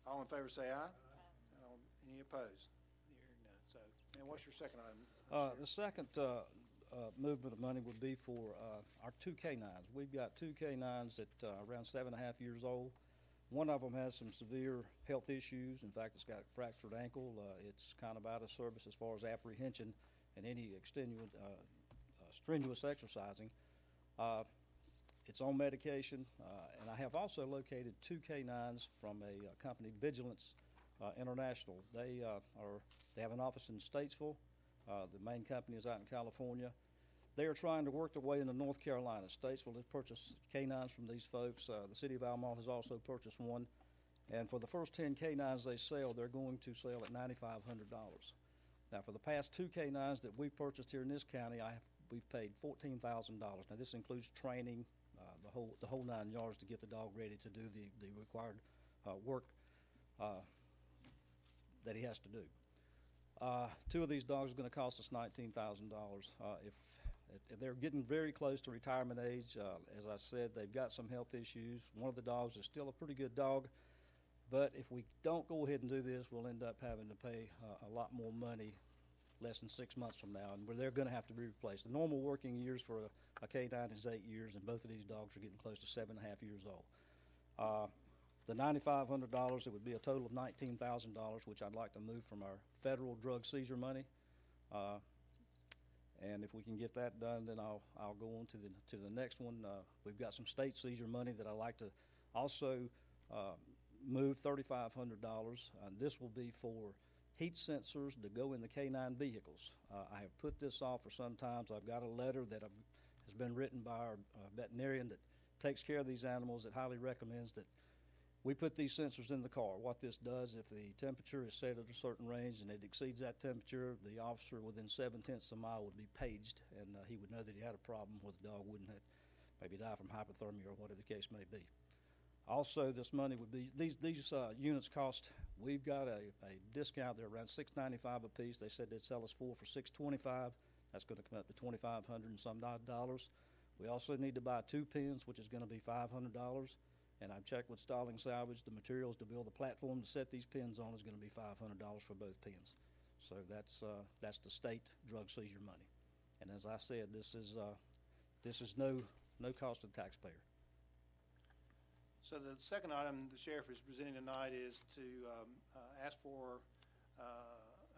Speaker 1: All in favor say aye. Um, Any opposed? Hearing none. So, and what's your second item?
Speaker 16: Uh, the second, uh, uh, movement of money would be for, uh, our two K-9s. We've got two K-9s that, uh, around seven and a half years old. One of them has some severe health issues. In fact, it's got a fractured ankle. Uh, it's kind of out of service as far as apprehension and any uh, uh, strenuous exercising. It's on medication, and I have also located two K-9s from a company, Vigilance International. They are, they have an office in Statesville. Uh, The main company is out in California. They are trying to work their way into North Carolina. Statesville has purchased K-9s from these folks. Uh, The city of Almont has also purchased one, And for the first 10 canines they sell, they're going to sell at $9,500. Now, for the past two canines that we've purchased here in this county, I have, we've paid $14,000. Now, this includes training, uh, the whole, the whole nine yards to get the dog ready to do the, the required uh, work uh, that he has to do. Uh, two of these dogs are going to cost us nineteen thousand dollars. Uh, if, if they're getting very close to retirement age, uh, as I said, they've got some health issues. One of the dogs is still a pretty good dog, but if we don't go ahead and do this, we'll end up having to pay uh, a lot more money less than six months from now, and where they're going to have to be replaced. The normal working years for a, a canine is eight years, and both of these dogs are getting close to seven and a half years old. Uh, the ninety-five hundred dollars, it would be a total of nineteen thousand dollars, which I'd like to move from our federal drug seizure money. Uh, and if we can get that done, then I'll, I'll go on to the, to the next one. Uh, we've got some state seizure money that I'd like to also, uh, move thirty-five hundred dollars. Uh, this will be for heat sensors to go in the K-9 vehicles. Uh, I have put this off for some time, I've got a letter that I've, has been written by our uh, veterinarian that takes care of these animals that highly recommends that we put these sensors in the car. What this does, if the temperature is set at a certain range and it exceeds that temperature, the officer within seven tenths of a mile would be paged, and uh, he would know that he had a problem where the dog wouldn't have, maybe die from hypothermia or whatever the case may be. Also, this money would be these these uh, units cost. We've got a, a discount. They're around six ninety five a piece. They said they'd sell us four for six twenty five. That's going to come up to twenty five hundred and some dollars. We also need to buy two pins, which is going to be five hundred dollars. And I've checked with Stalling Salvage. The materials to build the platform to set these pins on is going to be five hundred dollars for both pins. So that's uh, that's the state drug seizure money. And as I said, this is uh, this is no no cost to the taxpayer.
Speaker 1: So the second item the sheriff is presenting tonight is to um, uh, ask for uh,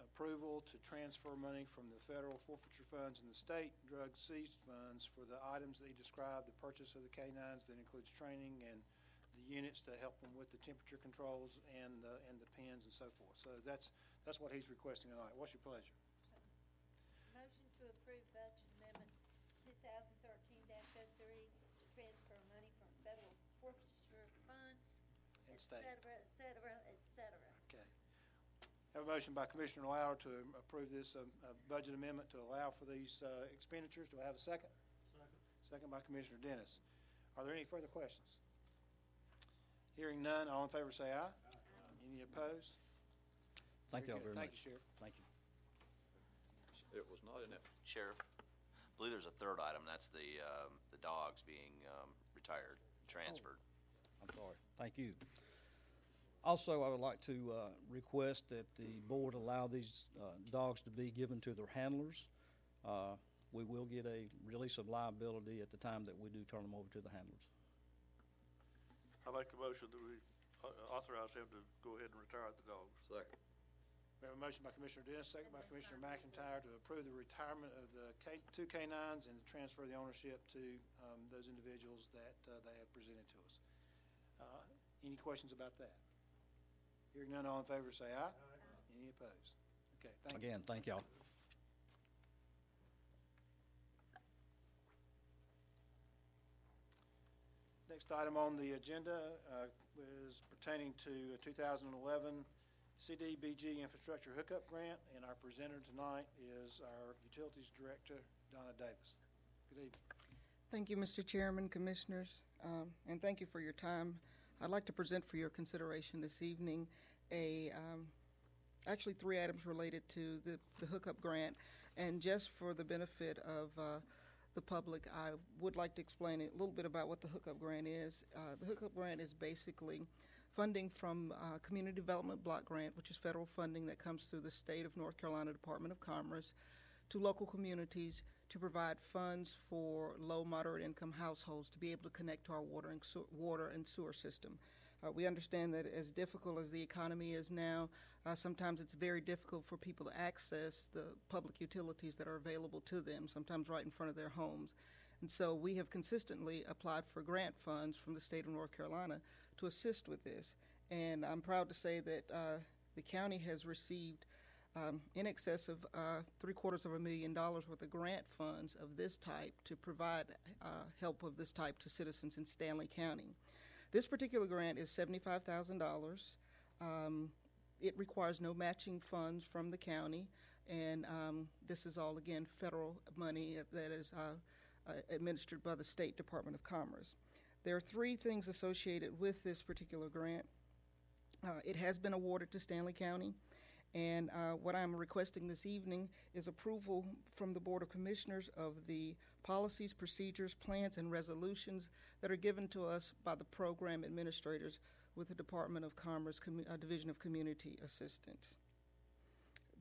Speaker 1: approval to transfer money from the federal forfeiture funds and the state drug seized funds for the items that he described, the purchase of the canines that includes training and units to help them with the temperature controls and the, and the pins and so forth. So that's, that's what he's requesting tonight. What's your pleasure?
Speaker 13: Motion to approve budget amendment two thousand thirteen 3 to transfer money from federal forfeiture funds,
Speaker 1: And
Speaker 13: et
Speaker 1: state.
Speaker 13: cetera, et cetera, et cetera.
Speaker 1: Okay. Have a motion by Commissioner Lauer to approve this um, uh, budget amendment to allow for these uh, expenditures. Do I have a second? Second. Second by Commissioner Dennis. Are there any further questions? Hearing none, all in favor say aye. Any opposed?
Speaker 16: Thank you all
Speaker 1: good.
Speaker 16: very
Speaker 1: Thank
Speaker 16: much.
Speaker 1: you, Sheriff.
Speaker 16: Thank you.
Speaker 4: It was not in it.
Speaker 17: Sheriff, I believe there's a third item, that's the, um, the dogs being, um, retired, transferred.
Speaker 16: I'm sorry. Thank you. Also, I would like to uh, request that the board allow these uh, dogs to be given to their handlers. Uh, We will get a release of liability at the time that we do turn them over to the handlers.
Speaker 14: I make a motion that we uh, authorize him to go ahead and retire the dogs.
Speaker 4: Second.
Speaker 1: We have a motion by Commissioner Dennis, second by Commissioner McIntyre to approve the retirement of the K, two canines and to transfer the ownership to, um, those individuals that, uh, they have presented to us. Uh, any questions about that? Hearing none, all in favor say aye. Any opposed? Okay, thank you.
Speaker 16: Again, thank y'all.
Speaker 1: Next item on the agenda uh, is pertaining to a 2011 CDBG Infrastructure Hookup Grant, and our presenter tonight is our Utilities Director, Donna Davis. Good evening.
Speaker 18: Thank you, Mr. Chairman, Commissioners, um, and thank you for your time. I'd like to present for your consideration this evening a, um, actually three items related to the, the hookup grant. And just for the benefit of uh, the public, I would like to explain a little bit about what the hookup grant is. Uh, the hookup grant is basically funding from uh, Community Development Block Grant, which is federal funding that comes through the state of North Carolina Department of Commerce, to local communities to provide funds for low moderate income households to be able to connect to our water and sewer, water and sewer system. Uh, we understand that as difficult as the economy is now, uh, sometimes it's very difficult for people to access the public utilities that are available to them, sometimes right in front of their homes. And so we have consistently applied for grant funds from the state of North Carolina to assist with this. And I'm proud to say that uh, the county has received um, in excess of uh, three quarters of a million dollars worth of grant funds of this type to provide uh, help of this type to citizens in Stanly County. This particular grant is seventy-five thousand dollars. Um, it requires no matching funds from the county, and um, this is all, again, federal money that is uh, uh, administered by the State Department of Commerce. There are three things associated with this particular grant. Uh, it has been awarded to Stanly County, and uh, what I'm requesting this evening is approval from the Board of Commissioners of the policies, procedures, plans, and resolutions that are given to us by the program administrators with the Department of Commerce Commu- uh, Division of Community Assistance.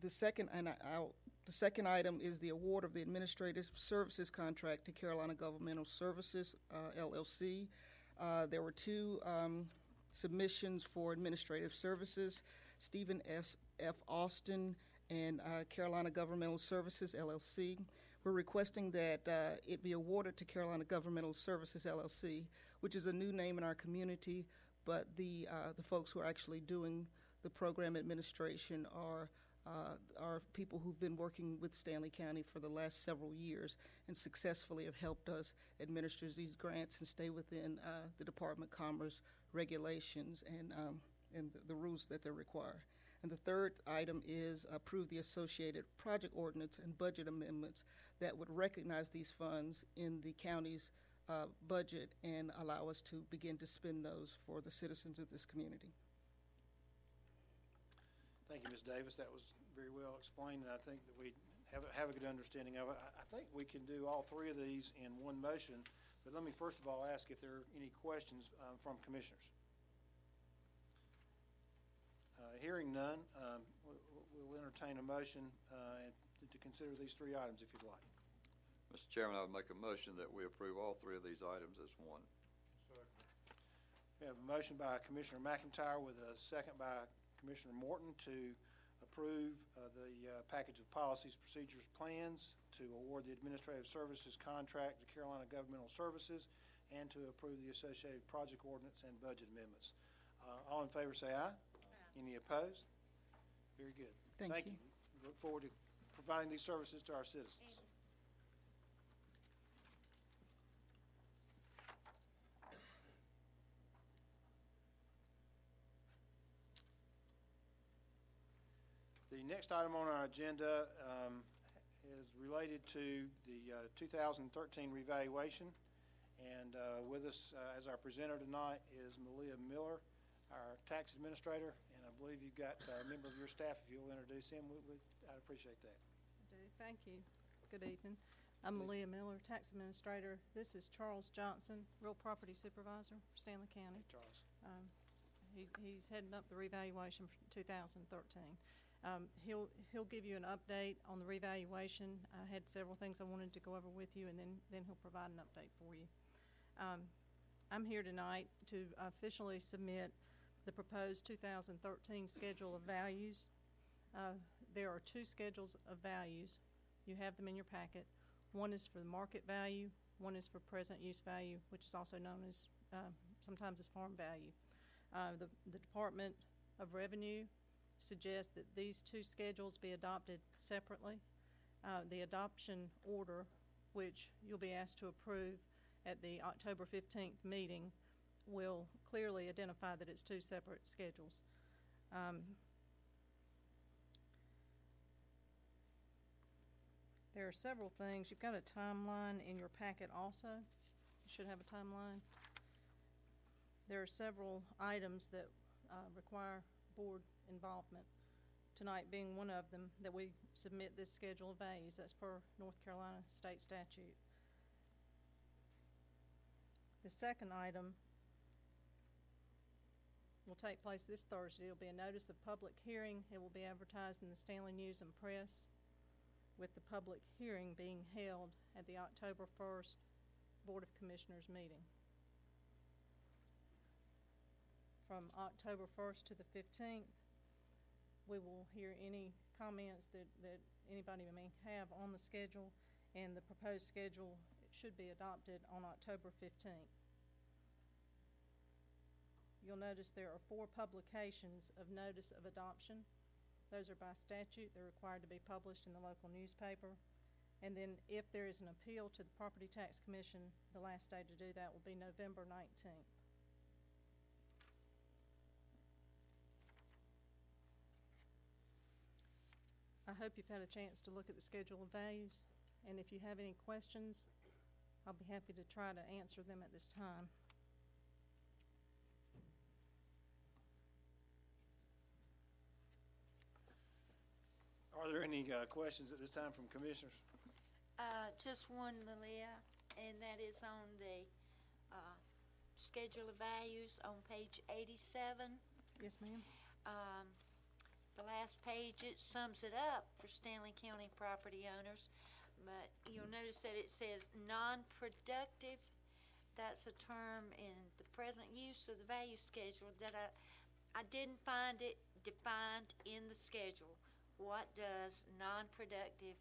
Speaker 18: The second, and I'll, the second item is the award of the administrative services contract to Carolina Governmental Services uh, LLC. Uh, there were two um, submissions for administrative services. Stephen S. F. Austin and uh, Carolina Governmental Services LLC. We're requesting that uh, it be awarded to Carolina Governmental Services LLC, which is a new name in our community, but the uh, the folks who are actually doing the program administration are uh, are people who've been working with Stanly County for the last several years and successfully have helped us administer these grants and stay within uh, the Department of Commerce regulations and um, and the, the rules that they require. And the third item is approve the associated project ordinance and budget amendments that would recognize these funds in the county's uh, budget and allow us to begin to spend those for the citizens of this community.
Speaker 1: Thank you, Ms. Davis. That was very well explained, and I think that we have, have a good understanding of it. I, I think we can do all three of these in one motion, but let me first of all ask if there are any questions um, from commissioners. Uh, Hearing none, um, we- we'll entertain a motion uh, to consider these three items if you'd like.
Speaker 4: Mr. Chairman, I would make a motion that we approve all three of these items as one.
Speaker 1: We have a motion by Commissioner McIntyre with a second by Commissioner Morton to approve uh, the uh, package of policies, procedures, plans, to award the administrative services contract to Carolina Governmental Services, and to approve the associated project ordinance and budget amendments. Uh, All in favor, say aye. Any opposed? Very good.
Speaker 18: Thank you.
Speaker 1: we Look forward to providing these services to our citizens. The next item on our agenda um, is related to the uh, 2013 revaluation. And uh, with us uh, as our presenter tonight is Malia Miller, our tax administrator. And I believe you've got uh, a member of your staff, if you'll introduce him, with- with- I'd appreciate that.
Speaker 19: I do. Thank you. Good evening. I'm Malia Miller, Tax Administrator. This is Charles Johnson, Real Property Supervisor for Stanly County.
Speaker 1: Charles.
Speaker 19: Um, he, he's heading up the revaluation for 2013. Um, he'll, he'll give you an update on the revaluation. I had several things I wanted to go over with you, and then, then he'll provide an update for you. Um, I'm here tonight to officially submit the proposed 2013 Schedule of Values. Uh, There are two schedules of values. You have them in your packet. One is for the market value, one is for present use value, which is also known as, uh, sometimes as farm value. Uh, The the Department of Revenue suggests that these two schedules be adopted separately. Uh, The adoption order, which you'll be asked to approve at the October 15th meeting, will clearly identify that it's two separate schedules. Um, There are several things. You've got a timeline in your packet also. You should have a timeline. There are several items that uh, require board involvement. Tonight being one of them, that we submit this schedule of values. That's per North Carolina state statute. The second item will take place this Thursday. It'll be a notice of public hearing. It will be advertised in the Stanly News and Press with the public hearing being held at the October 1st Board of Commissioners meeting. From October 1st to the 15th, we will hear any comments that, that anybody may have on the schedule, and the proposed schedule should be adopted on October 15th you'll notice there are four publications of notice of adoption. Those are by statute, they're required to be published in the local newspaper. And then if there is an appeal to the Property Tax Commission, the last day to do that will be November 19th. I hope you've had a chance to look at the schedule of values, and if you have any questions, I'll be happy to try to answer them at this time.
Speaker 1: Are there any uh, questions at this time from commissioners?
Speaker 13: Uh, just one, Malia, and that is on the, uh, schedule of values on page eighty-seven.
Speaker 19: Yes, ma'am.
Speaker 13: Um, the last page, it sums it up for Stanly County property owners, but you'll notice that it says non-productive. That's a term in the present use of the value schedule that I, I didn't find it defined in the schedule. What does non-productive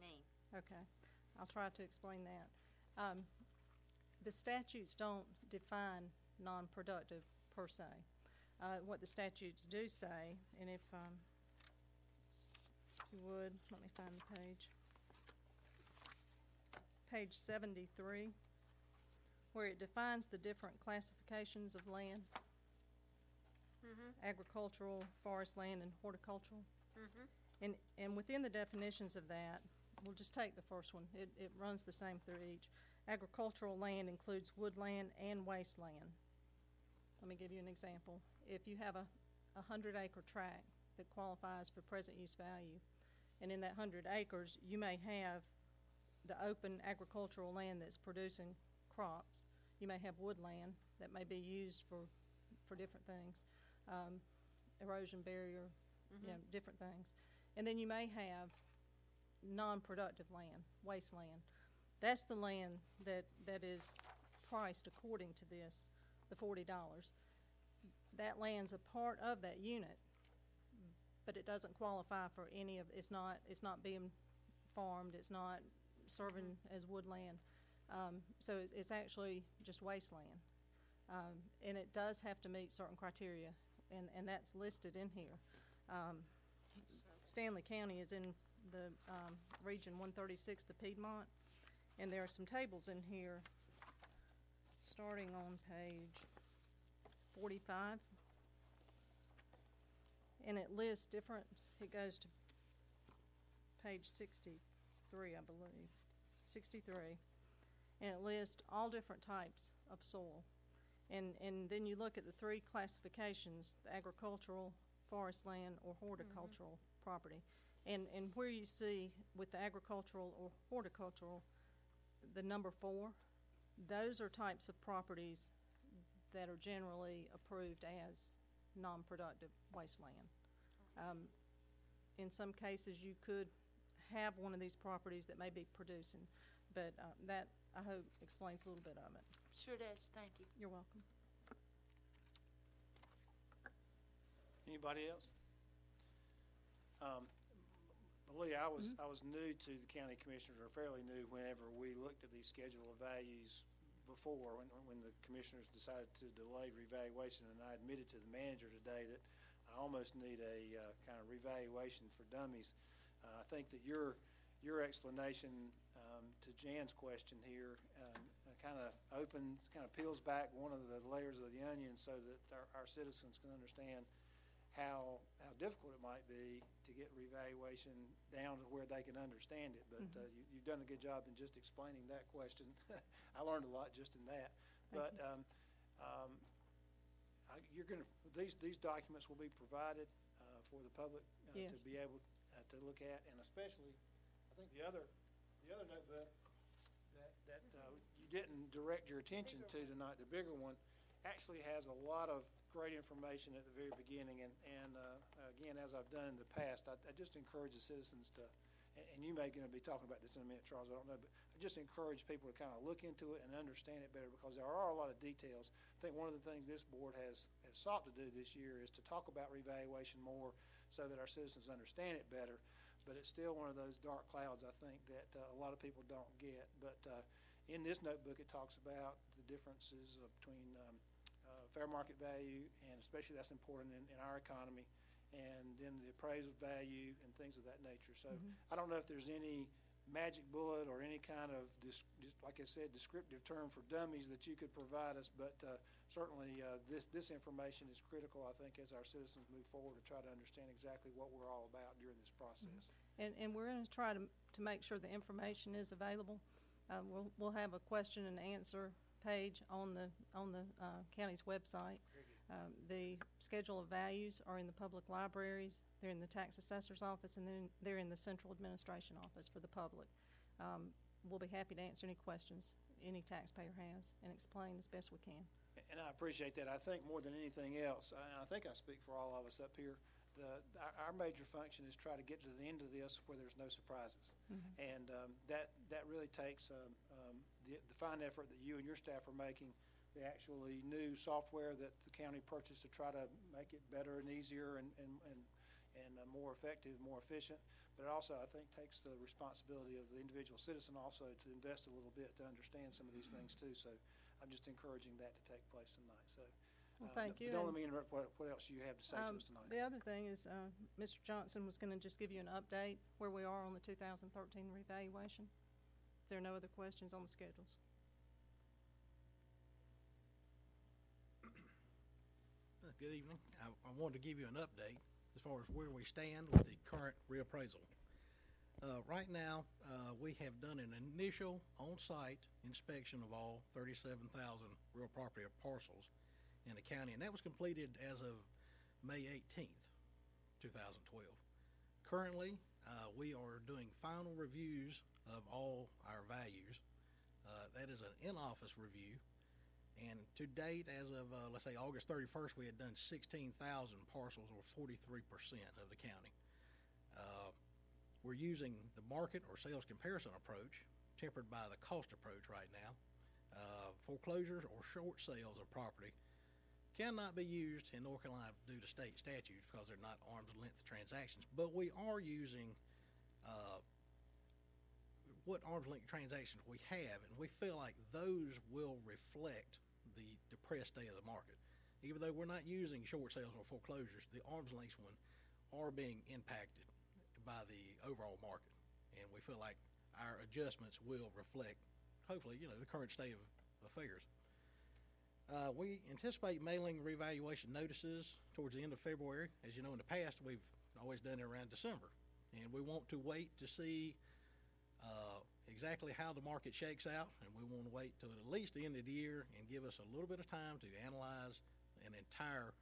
Speaker 13: mean?
Speaker 19: Okay, I'll try to explain that. Um, the statutes don't define non-productive per se. Uh, what the statutes do say, and if, um, if you would, let me find the page. Page seventy-three, where it defines the different classifications of land,
Speaker 13: Mm-hmm,
Speaker 19: agricultural, forest land, and horticultural.
Speaker 13: Mm-hmm.
Speaker 19: And, and within the definitions of that, we'll just take the first one, it, it runs the same through each. Agricultural land includes woodland and wasteland. Let me give you an example. If you have a, a hundred acre tract that qualifies for present use value, and in that hundred acres, you may have the open agricultural land that's producing crops. You may have woodland that may be used for, for different things, um, erosion barrier, you know, different things. And then you may have non-productive land, wasteland. That's the land that, that is priced according to this, the forty dollars. That land's a part of that unit, but it doesn't qualify for any of, it's not, it's not being farmed, it's not serving as woodland. Um, so it's, it's actually just wasteland. Um, and it does have to meet certain criteria, and, and that's listed in here. Um, Stanly County is in the, um, Region one thirty-six, the Piedmont, and there are some tables in here, starting on page forty-five. And it lists different, it goes to page sixty-three, I believe, sixty-three. And it lists all different types of soil. And, and then you look at the three classifications, the agricultural, forest land, or horticultural property. And, and where you see with the agricultural or horticultural, the number four, those are types of properties that are generally approved as non-productive wasteland. Um, in some cases, you could have one of these properties that may be producing, but, uh, that, I hope, explains a little bit of it.
Speaker 13: Sure does, thank you.
Speaker 19: You're welcome.
Speaker 1: Anybody else? Um, Malia, I was, I was new to the county commissioners, or fairly new, whenever we looked at these schedule of values before, when, when the commissioners decided to delay revaluation, and I admitted to the manager today that I almost need a, uh, kind of revaluation for dummies. Uh, I think that your, your explanation, um, to Jan's question here, um, kind of opens, kind of peels back one of the layers of the onion so that our, our citizens can understand how, how difficult it might be to get revaluation down to where they can understand it. But uh, you, you've done a good job in just explaining that question. I learned a lot just in that.
Speaker 19: Thank
Speaker 1: But um, um, I, you're going to, these, these documents will be provided uh, for the public uh, to be able uh, to look at, and especially, I think the other, the other notebook that, that uh, you didn't direct your attention to tonight, the bigger one, actually has a lot of great information at the very beginning, and, and uh, again, as I've done in the past, I, I just encourage the citizens to, and, and you may gonna be talking about this in a minute, Charles, I don't know, but I just encourage people to kind of look into it and understand it better, because there are a lot of details. I think one of the things this board has, has sought to do this year is to talk about revaluation more, so that our citizens understand it better, but it's still one of those dark clouds, I think, that uh, a lot of people don't get. But uh, in this notebook, it talks about the differences between um, fair market value, and especially that's important in, in our economy, and then the appraisal value and things of that nature. So I don't know if there's any magic bullet or any kind of, dis- just like I said, descriptive term for dummies that you could provide us, but uh, certainly uh, this, this information is critical, I think, as our citizens move forward to try to understand exactly what we're all about during this process.
Speaker 19: And, and we're gonna try to, to make sure the information is available. Uh, we'll, we'll have a question and answer page on the, on the, uh, county's website. Um, the schedule of values are in the public libraries, they're in the tax assessor's office, and then they're in the central administration office for the public. Um, we'll be happy to answer any questions any taxpayer has and explain as best we can.
Speaker 1: And I appreciate that. I think more than anything else, and I think I speak for all of us up here, the, our, major function is try to get to the end of this where there's no surprises. And um, that, that really takes um, the, the fine effort that you and your staff are making, the actually new software that the county purchased to try to make it better and easier and, and, and, and uh, more effective, more efficient. But it also, I think, takes the responsibility of the individual citizen also to invest a little bit to understand some of these things too. So I'm just encouraging that to take place tonight, so.
Speaker 19: Well,
Speaker 1: uh,
Speaker 19: thank you,
Speaker 1: Don't let me interrupt what, what else you have to say to
Speaker 19: Um,
Speaker 1: us tonight.
Speaker 19: The other thing is, uh, Mr. Johnson was gonna just give you an update where we are on the two thousand thirteen revaluation. There are no other questions on the schedules.
Speaker 20: Uh, Good evening. I, I wanted to give you an update as far as where we stand with the current reappraisal. Uh, right now, uh, we have done an initial on-site inspection of all thirty-seven thousand real property parcels in the county, and that was completed as of May eighteenth, two thousand twelve. Currently, uh, we are doing final reviews of all our values. Uh, that is an in-office review, and to date, as of, uh, let's say, August thirty-first, we had done sixteen thousand parcels, or forty-three percent of the county. Uh, We're using the market or sales comparison approach, tempered by the cost approach right now. Uh, Foreclosures or short sales of property cannot be used in North Carolina due to state statutes because they're not arm's length transactions. But we are using, uh, what arm's length transactions we have, and we feel like those will reflect the depressed state of the market. Even though we're not using short sales or foreclosures, the arm's length one are being impacted by the overall market. And we feel like our adjustments will reflect, hopefully, you know, the current state of affairs. Uh, we anticipate mailing revaluation notices towards the end of February. As you know, in the past, we've always done it around December. And we want to wait to see uh, exactly how the market shakes out, and we want to wait till at least the end of the year and give us a little bit of time to analyze an entire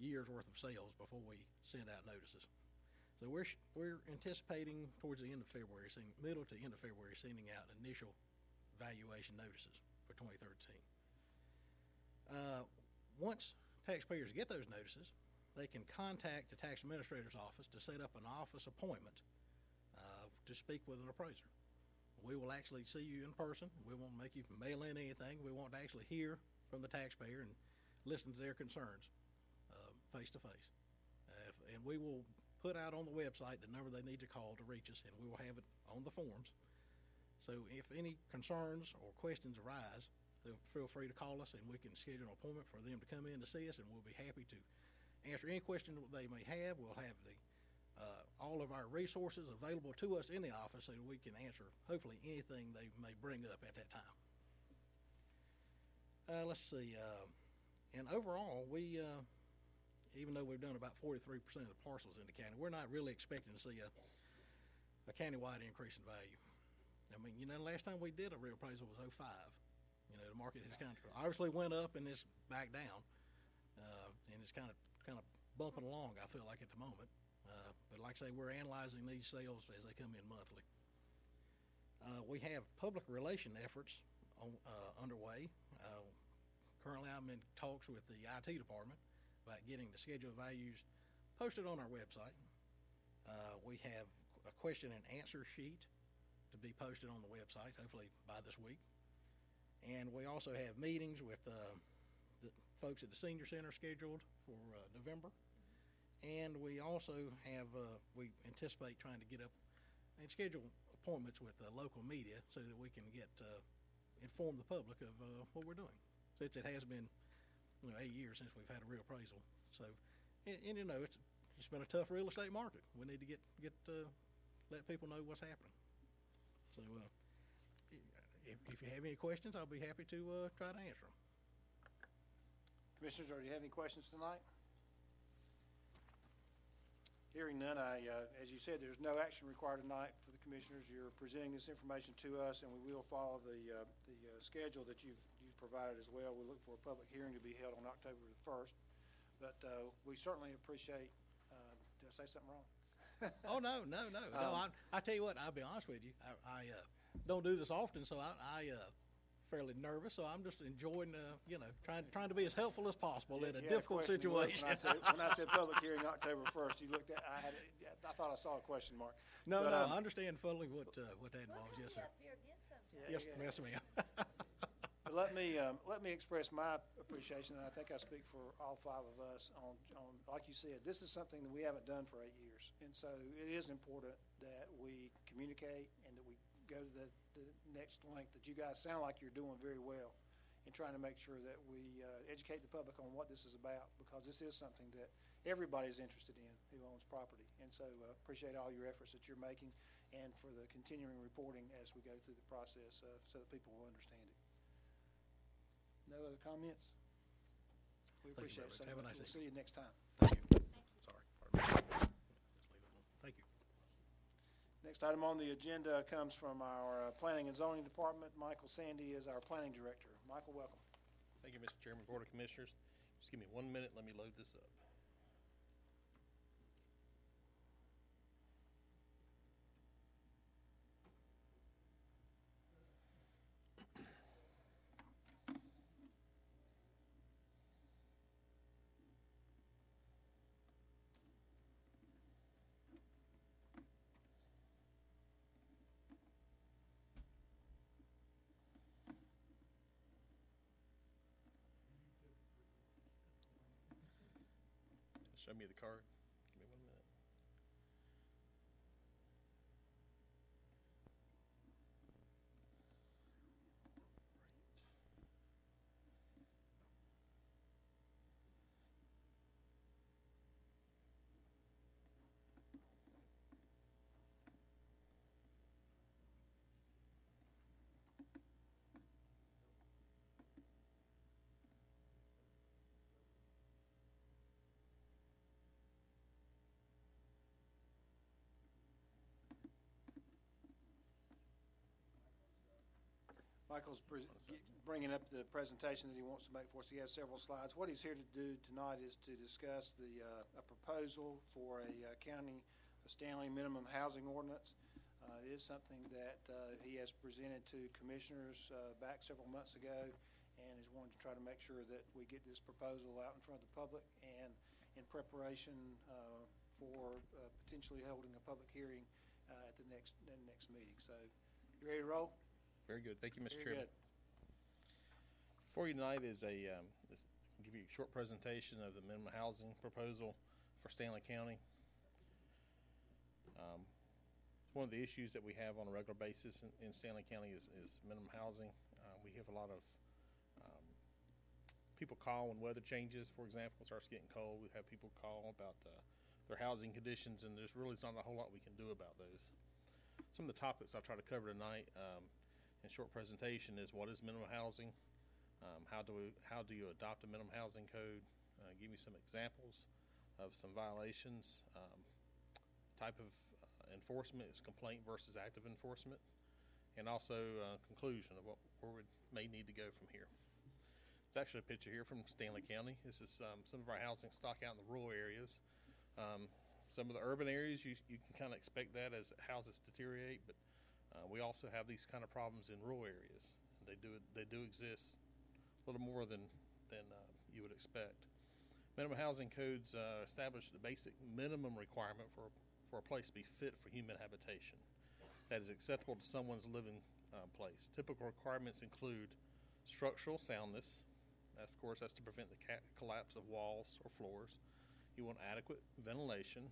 Speaker 20: year's worth of sales before we send out notices. So we're, we're anticipating towards the end of February, middle to end of February, sending out initial valuation notices for 2013. Uh, once taxpayers get those notices, they can contact the tax administrator's office to set up an office appointment uh, to speak with an appraiser. We will actually see you in person. We won't make you mail in anything. We want to actually hear from the taxpayer and listen to their concerns face to face. And we will put out on the website the number they need to call to reach us, and we will have it on the forms. So if any concerns or questions arise, feel free to call us, and we can schedule an appointment for them to come in to see us, and we'll be happy to answer any question that they may have. We'll have the, uh, all of our resources available to us in the office so we can answer hopefully anything they may bring up at that time. Uh, let's see, uh, and overall, we, uh, even though we've done about forty-three percent of the parcels in the county, we're not really expecting to see a, a countywide increase in value. I mean, you know, the last time we did a reappraisal was oh-five. You know, the market has kind of, obviously went up and it's back down. Uh, and it's kind of, kind of bumping along, I feel like at the moment. But like I say, we're analyzing these sales as they come in monthly. Uh, we have public relation efforts on, uh, underway. Uh, currently, I'm in talks with the IT department about getting the schedule of values posted on our website. Uh, we have a question and answer sheet to be posted on the website, hopefully by this week. And we also have meetings with uh, the folks at the senior center scheduled for uh, November. And we also have, uh, we anticipate trying to get up and schedule appointments with uh, local media so that we can get, uh, inform the public of uh, what we're doing. Since it has been, you know, eight years since we've had a real appraisal. So, and, and you know, it's, it's been a tough real estate market. We need to get, get, uh, let people know what's happening. So, uh, if, if you have any questions, I'll be happy to, uh, try to answer them.
Speaker 1: Commissioners, do you have any questions tonight? Hearing none, I, uh, as you said, there's no action required tonight for the commissioners. You're presenting this information to us, and we will follow the, uh, the uh, schedule that you've, you've provided as well. We look for a public hearing to be held on October the first. But uh, we certainly appreciate, uh, did I say something wrong?
Speaker 20: Oh, no, no, no, no. I,
Speaker 1: Um,
Speaker 20: I tell you what, I'll be honest with you. I, I, uh, don't do this often, so I, I, uh, fairly nervous, so I'm just enjoying, uh, you know, trying, trying to be as helpful as possible in a difficult
Speaker 1: look
Speaker 20: situation.
Speaker 1: When I said, when I said public hearing October first, you looked at, I had, I thought I saw a question mark.
Speaker 20: No,
Speaker 1: But,
Speaker 20: no,
Speaker 1: um,
Speaker 20: I understand fully what, uh, what that involves, yes, sir.
Speaker 1: Yeah,
Speaker 20: Yes,
Speaker 1: yeah.
Speaker 20: yes, ma'am.
Speaker 1: Let me, um, let me express my appreciation, and I think I speak for all five of us on, on, like you said, this is something that we haven't done for eight years. And so it is important that we communicate and that we go to the next length, that you guys sound like you're doing very well in trying to make sure that we, uh, educate the public on what this is about, because this is something that everybody's interested in who owns property. And so, uh, appreciate all your efforts that you're making and for the continuing reporting as we go through the process, uh, so that people will understand it. No other comments? We
Speaker 20: Thank you
Speaker 1: appreciate it. so
Speaker 20: much. Have a
Speaker 1: much.
Speaker 20: nice
Speaker 1: We'll see you next time.
Speaker 20: Sorry. Thank you.
Speaker 1: Next item on the agenda comes from our uh, Planning and Zoning Department. Michael Sandy is our Planning Director. Michael, welcome.
Speaker 21: Thank you, Mr. Chairman, Board of Commissioners. Just give me one minute, let me load this up. Show me the card. Give me one minute.
Speaker 1: Michael's bringing up the presentation that he wants to make for us. He has several slides. What he's here to do tonight is to discuss the, uh, a proposal for a uh, county Stanly minimum housing ordinance. Uh, It is something that uh, he has presented to commissioners uh, back several months ago and is wanting to try to make sure that we get this proposal out in front of the public and in preparation uh, for potentially holding a public hearing at the next, the next meeting. So, you ready to roll?
Speaker 21: Very good. Thank you, Mr.
Speaker 1: Very
Speaker 21: Chairman.
Speaker 1: good.
Speaker 21: For you tonight is a, um, I'll give you a short presentation of the minimum housing proposal for Stanly County. Um, one of the issues that we have on a regular basis in, in Stanly County is, is minimum housing. Uh, we have a lot of, um, people call when weather changes, for example, it starts getting cold. We have people call about, uh, their housing conditions, and there's really not a whole lot we can do about those. Some of the topics I'll try to cover tonight, um, in short presentation is what is minimum housing? Um, how do we, how do you adopt a minimum housing code? Uh, give me some examples of some violations. Um, type of uh, enforcement is complaint versus active enforcement, and also uh, conclusion of what where we may need to go from here. It's actually a picture here from Stanly County. This is um, some of our housing stock out in the rural areas. Um, some of the urban areas, you, you can kind of expect that as houses deteriorate, but uh, we also have these kind of problems in rural areas. They do they do exist a little more than than uh, you would expect. Minimum housing codes uh, establish the basic minimum requirement for for a place to be fit for human habitation that is acceptable to someone's living uh, place. Typical requirements include structural soundness. Of course, that's to prevent the ca- collapse of walls or floors. You want adequate ventilation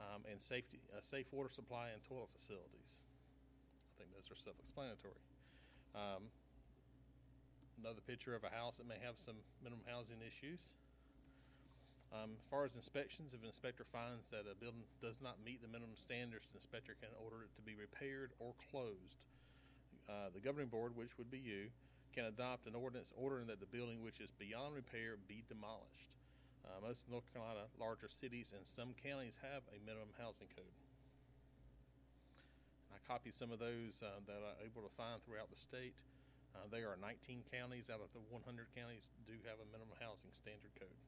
Speaker 21: um, and safety, a safe water supply and toilet facilities. I think those are self-explanatory. Um, another picture of a house that may have some minimum housing issues. Um, as far as inspections, if an inspector finds that a building does not meet the minimum standards, the inspector can order it to be repaired or closed. Uh, the governing board, which would be you, can adopt an ordinance ordering that the building which is beyond repair be demolished. Uh, most North Carolina larger cities and some counties have a minimum housing code. I copied some of those uh, that I'm able to find throughout the state. Uh, there are 19 counties out of the 100 counties do have a minimum housing standard code.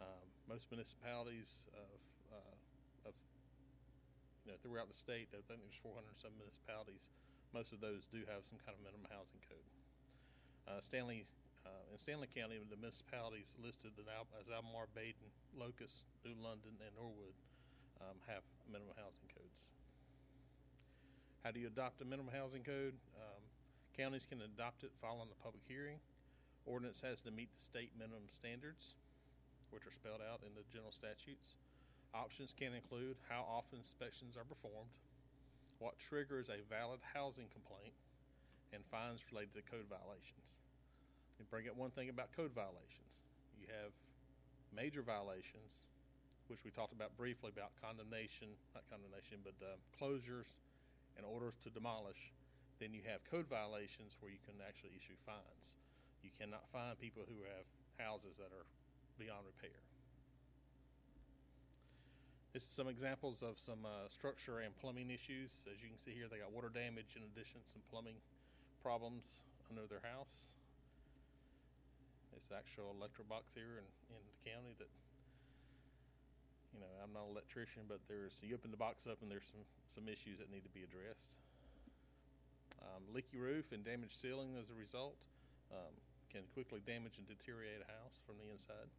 Speaker 21: Um, most municipalities of, uh, of you know throughout the state, I think there's 400 some municipalities. Most of those do have some kind of minimum housing code. Uh, Stanly uh, in Stanly County, the municipalities listed Al- as Albemarle, Badin, Locust, New London, and Norwood um, have minimum housing codes. How do you adopt a minimum housing code? Um, counties can adopt it following a public hearing. Ordinance has to meet the state minimum standards, which are spelled out in the general statutes. Options can include how often inspections are performed, what triggers a valid housing complaint, and fines related to code violations. And bring up one thing about code violations. You have major violations, which we talked about briefly about condemnation, not condemnation, but uh, closures and orders to demolish. Then you have code violations where you can actually issue fines. You cannot fine people who have houses that are beyond repair. This is some examples of some uh, structure and plumbing issues. As you can see here, they got water damage in addition to some plumbing problems under their house. It's the actual electric box here in, in the county that, you know, I'm not an electrician, but there's, you open the box up and there's some, some issues that need to be addressed. Um, leaky roof and damaged ceiling as a result um, can quickly damage and deteriorate a house from the inside.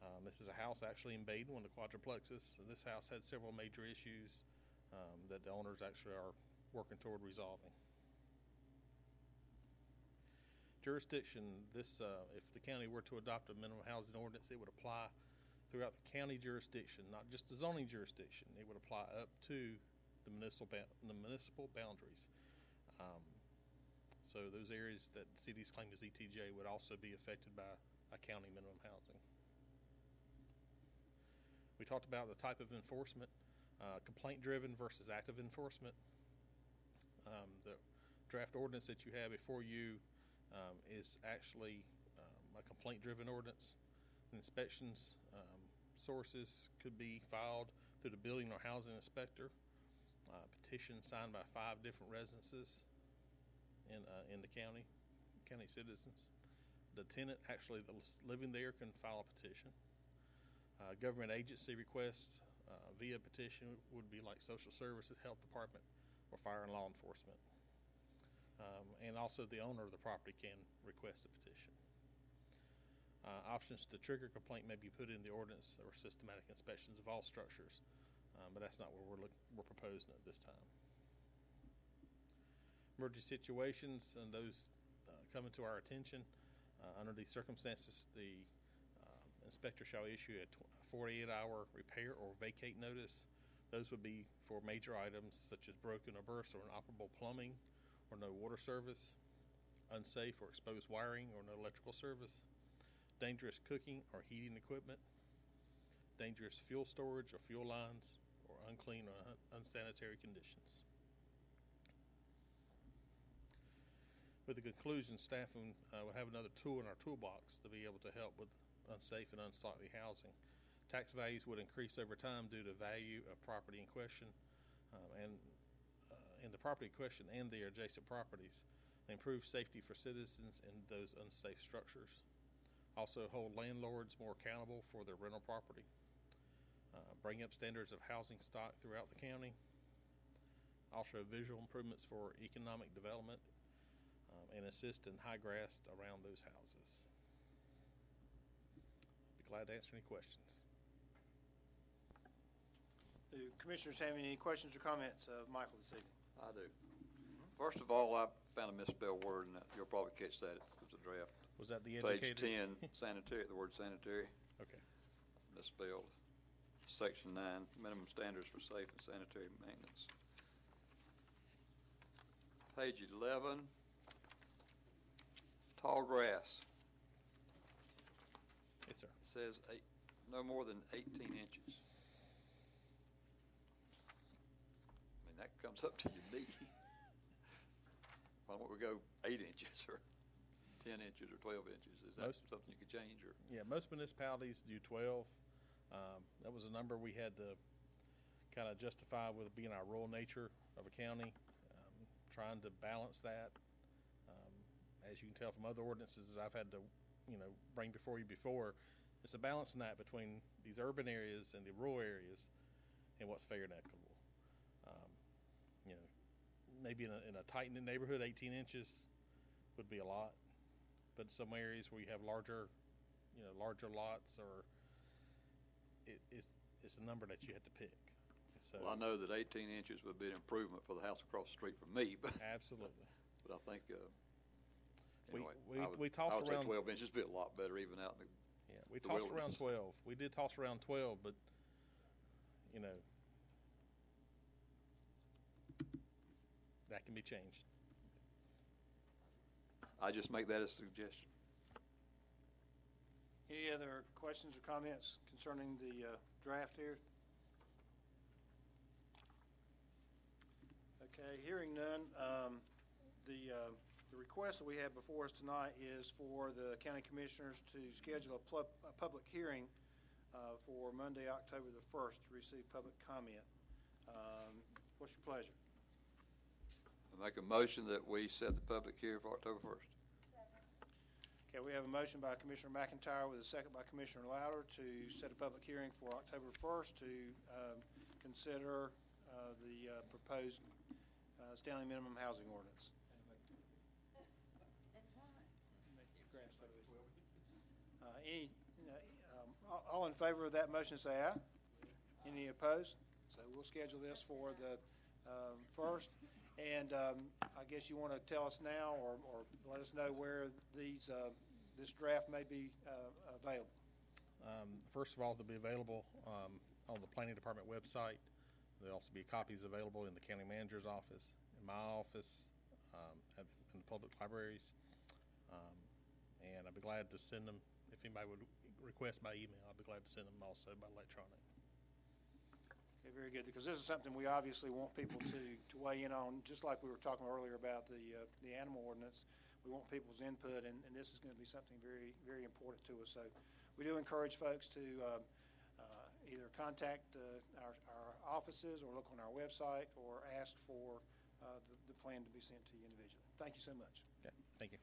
Speaker 21: Um, this is a house actually in Badin, one of the quadruplexes. This house had several major issues um, that the owners actually are working toward resolving. Jurisdiction, this, uh, if the county were to adopt a minimum housing ordinance, it would apply throughout the county jurisdiction, not just the zoning jurisdiction. It would apply up to the municipal, the municipal boundaries. Um, so those areas that cities claim as ETJ would also be affected by a county minimum housing. We talked about the type of enforcement, uh, complaint-driven versus active enforcement. Um, the draft ordinance that you have before you um, is actually um, a complaint-driven ordinance. Inspections um, sources could be filed through the building or housing inspector. Uh, petition signed by five different residences in uh, in the county, county citizens. The tenant actually that's living there can file a petition. Uh, government agency requests uh, via petition would be like social services, health department, or fire and law enforcement. Um, and also the owner of the property can request a petition. Uh, options to trigger complaint may be put in the ordinance or systematic inspections of all structures, um, but that's not what we're, look, we're proposing at this time. Emergency situations and those uh, coming to our attention, uh, under these circumstances, the um, inspector shall issue a 48-hour repair or vacate notice. Those would be for major items such as broken or burst or inoperable plumbing, or no water service, unsafe or exposed wiring or no electrical service, dangerous cooking or heating equipment, dangerous fuel storage or fuel lines, or unclean or un- unsanitary conditions. With the conclusion, staff uh, will have another tool in our toolbox to be able to help with unsafe and unsightly housing. Tax values would increase over time due to value of property in question, um, and in the property in question and the adjacent properties, improve safety for citizens in those unsafe structures. Also hold landlords more accountable for their rental property. Uh, bring up standards of housing stock throughout the county. Also visual improvements for economic development um, and assist in high grass around those houses. Be glad to answer any questions.
Speaker 1: Do commissioners have any questions or comments of Michael this evening?
Speaker 4: I do. First of all, I found a misspelled word, and you'll probably catch that with a draft.
Speaker 21: Was that the
Speaker 4: Page ten, sanitary, the word sanitary,
Speaker 21: Okay.
Speaker 4: misspelled. Section nine, minimum standards for safe and sanitary maintenance. Page eleven, tall grass.
Speaker 21: Yes, sir.
Speaker 4: It Says eight, no more than eighteen inches. I mean, that comes up to your knee. Why don't we go eight inches or ten inches or twelve inches? Is that
Speaker 21: Most-
Speaker 4: something you could change or?
Speaker 21: Yeah, most municipalities do twelve. Um, that was a number we had to kind of justify with being our rural nature of a county, um, trying to balance that. Um, as you can tell from other ordinances I've had to, you know, bring before you before, it's a balancing act between these urban areas and the rural areas and what's fair and equitable. Um, you know, maybe in a, in a tight knit neighborhood, 18 inches would be a lot. But some areas where you have larger, you know, larger lots or it, it's, it's a number that you have to pick. So,
Speaker 4: Well, I know that eighteen inches would be an improvement for the house across the street from me, but.
Speaker 21: Absolutely.
Speaker 4: But I think, uh, anyway,
Speaker 21: we-
Speaker 4: I would,
Speaker 21: we tossed
Speaker 4: I would say
Speaker 21: around-
Speaker 4: twelve inches fit a lot better even out in the.
Speaker 21: Yeah, we
Speaker 4: the
Speaker 21: tossed around 12. We did toss around 12, but, you know, that can be changed.
Speaker 4: I just make that as a suggestion.
Speaker 1: Any other questions or comments concerning the uh, draft here? Okay, hearing none, um, the, uh, the request that we have before us tonight is for the county commissioners to schedule a a public hearing uh, for Monday, October the first, to receive public comment. Um, What's your pleasure?
Speaker 4: I make a motion that we set the public hearing for October first.
Speaker 1: Okay, we have a motion by Commissioner McIntyre with a second by Commissioner Lowder to set a public hearing for October 1st to um, consider uh, the uh, proposed uh, Stanly minimum housing ordinance. Uh, Any, uh, um, all- all in favor of that motion, say aye. Any opposed? So we'll schedule this for the um, first. And um, I guess you want to tell us now or or let us know where these, uh, this draft may be uh, available.
Speaker 21: Um, first of all, they'll be available um, on the planning department website. There'll also be copies available in the county manager's office, in my office, um, at, in the public libraries. Um, and I'd be glad to send them, if anybody would request by email, I'd be glad to send them also by electronic.
Speaker 1: Okay, very good, because this is something we obviously want people to, to weigh in on, just like we were talking earlier about the, uh, the animal ordinance. We want people's input, and, and this is going to be something very, very important to us. So we do encourage folks to uh, uh, either contact uh, our, our offices or look on our website or ask for uh, the, the plan to be sent to you individually. Thank you so much.
Speaker 21: Okay, thank you.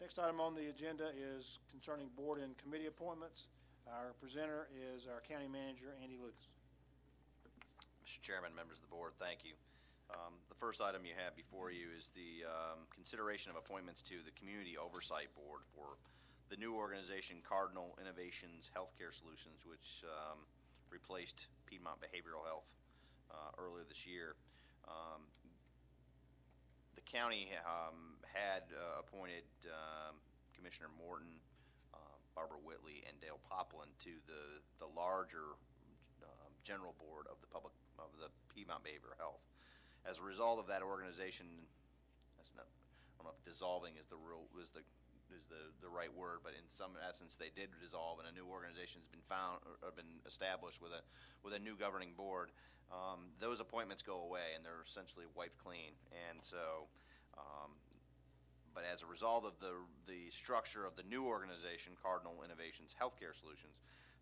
Speaker 1: Next item on the agenda is concerning board and committee appointments. Our presenter is our county manager, Andy Lucas.
Speaker 17: Mr. Chairman, members of the board, thank you. Um, The first item you have before you is the um, consideration of appointments to the Community Oversight Board for the new organization Cardinal Innovations Healthcare Solutions, which um, replaced Piedmont Behavioral Health uh, earlier this year. Um, The county um, had uh, appointed um, Commissioner Morton, Barbara Whitley, and Dale Poplin to the, the larger um, general board of the public, of the Piedmont Behavioral Health. As a result of that organization, that's not, I don't know if dissolving is the real, is the, is the, the right word, but in some essence, they did dissolve and a new organization's been found, or been established with a, with a new governing board. Um, those appointments go away and they're essentially wiped clean. And so, um, but as a result of the, the structure of the new organization, Cardinal Innovations Healthcare Solutions,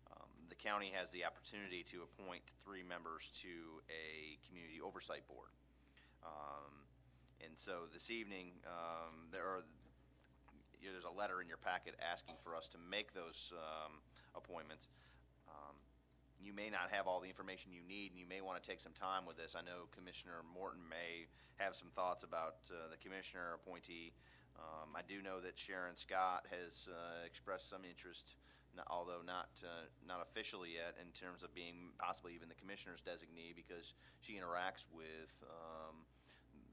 Speaker 17: um, the county has the opportunity to appoint three members to a community oversight board. Um, and so this evening, um, there are, there's a letter in your packet asking for us to make those um, appointments. Um, you may not have all the information you need, and you may want to take some time with this. I know Commissioner Morton may have some thoughts about uh, the commissioner appointee. Um, I do know that Sharon Scott has uh, expressed some interest, n- although not uh, not officially yet, in terms of being possibly even the commissioner's designee because she interacts with um,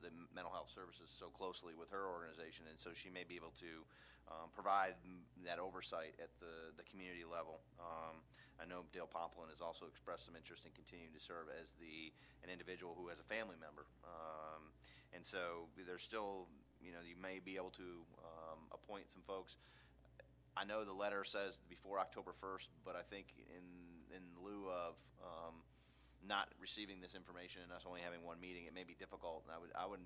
Speaker 17: the mental health services so closely with her organization, and so she may be able to um, provide that oversight at the, the community level. Um, I know Dale Poplin has also expressed some interest in continuing to serve as the an individual who has a family member, um, and so there's still you know you may be able to um, appoint some folks. I know the letter says before October first, but I think in, in lieu of, um, not receiving this information and us only having one meeting, it may be difficult, and I would, I would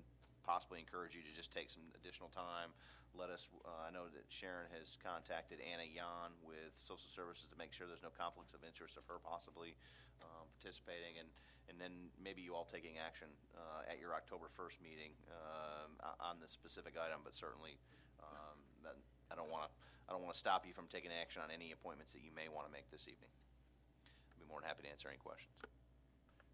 Speaker 17: possibly encourage you to just take some additional time. Let us, uh, I know that Sharon has contacted Anna Yan with Social Services to make sure there's no conflicts of interest of her possibly, um, participating, and, and then maybe you all taking action, uh, at your October first meeting, um, on this specific item, but certainly, um, I don't wanna, I don't wanna stop you from taking action on any appointments that you may wanna make this evening. I'd be more than happy to answer any questions.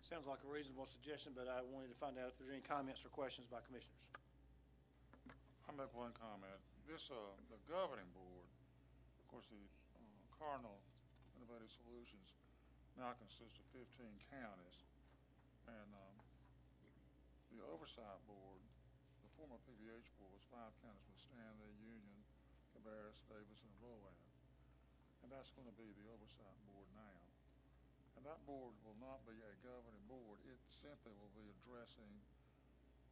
Speaker 1: Sounds like a reasonable suggestion, but I wanted to find out if there are any comments or questions by commissioners.
Speaker 22: I'll make one comment. This, uh, the governing board, of course, the uh, Cardinal Innovative Solutions now consists of fifteen counties. And, um, the oversight board, the former PVH board was five counties with Stanly, Union, Cabarrus, Davis, and Rowan. And that's gonna be the oversight board now. And that board will not be a governing board. It simply will be addressing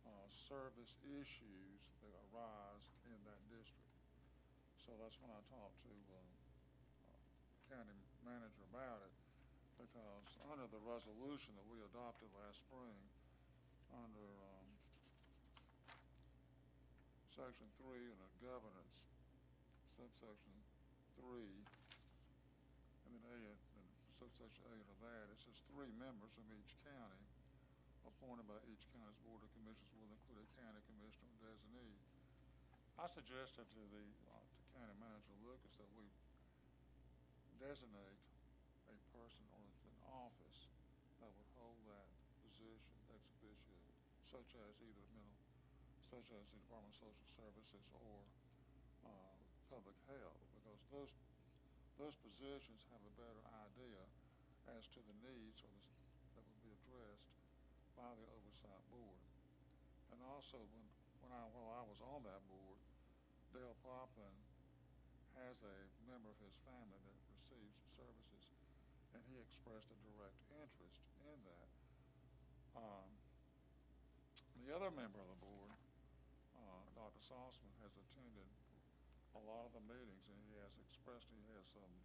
Speaker 22: uh, service issues that arise in that district. So that's when I talked to uh, uh, county manager about it, because under the resolution that we adopted last spring, under um, section three in the governance, subsection three, and then A, and subsection A to that, it says three members from each county appointed by each county's board of commissioners will include a county commissioner designee. I suggested to the, uh, to county manager Lucas that we designate a person or an office that would hold that position ex officio, such as either mental, such as the Department of Social Services or, uh, public health, because those, those positions have a better idea as to the needs the, that would be addressed by the oversight board. And also, when, when I, while I was on that board, Dale Poplin has a member of his family that receives services, and he expressed a direct interest in that. Um, the other member of the board, uh, Dr. Salzman, has attended a lot of the meetings, and he has expressed, he has, um,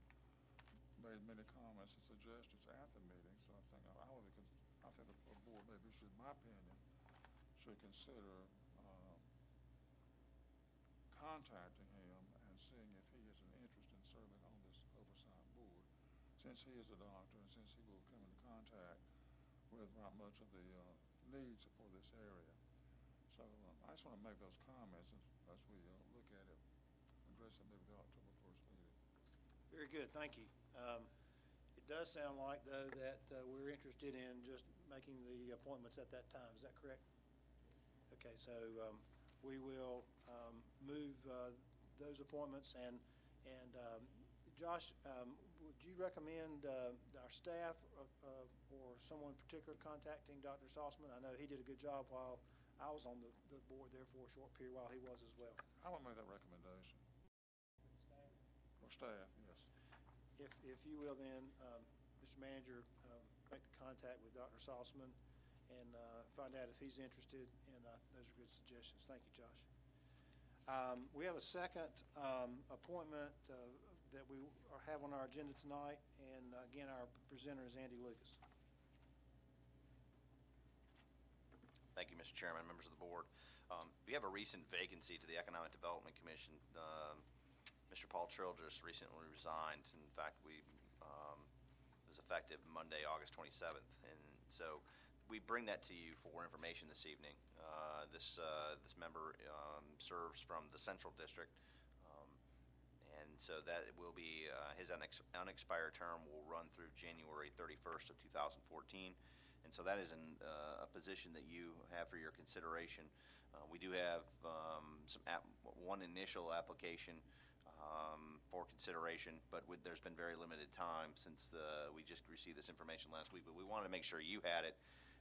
Speaker 22: made many comments and suggestions at the meetings, so I think, I would, I think the board maybe should, in my opinion, should consider, um, contacting him and seeing if he has an interest in serving on this oversight board, since he is a doctor and since he will come into contact with not much of the, uh, needs for this area. So, um, I just wanna make those comments as, as we, uh, look at it, it maybe the October first meeting.
Speaker 1: Very good, thank you. Um, It does sound like, though, that uh, we're interested in just making the appointments at that time, is that correct? Okay, so um, we will um, move uh, those appointments, and, and um, Josh, um, would you recommend uh, our staff uh, uh, or someone in particular contacting Dr. Salzman? I know he did a good job while I was on the, the board there for a short period while he was as well.
Speaker 22: I will make that recommendation. For staff, yes.
Speaker 1: If, if you will then, um, Mr. Manager, um, make the contact with Dr. Salzman and uh, find out if he's interested, and uh, those are good suggestions. Thank you, Josh. Um, We have a second um, appointment uh, that we are- have on our agenda tonight, and uh, again, our presenter is Andy Lucas.
Speaker 17: Thank you, Mr. Chairman, members of the board. Um, We have a recent vacancy to the Economic Development Commission. Um, Mr. Paul Trill just recently resigned. In fact, we, um, it was effective Monday, August 27th. And so we bring that to you for information this evening. Uh, This, uh, this member um, serves from the Central District. um, And so that will be, uh, his unex- unexpired term will run through January 31st of 2014. And so that is an, uh, a position that you have for your consideration. Uh, We do have um, some, app- one initial application um, for consideration, but with, there's been very limited time since the, we just received this information last week. But we wanted to make sure you had it,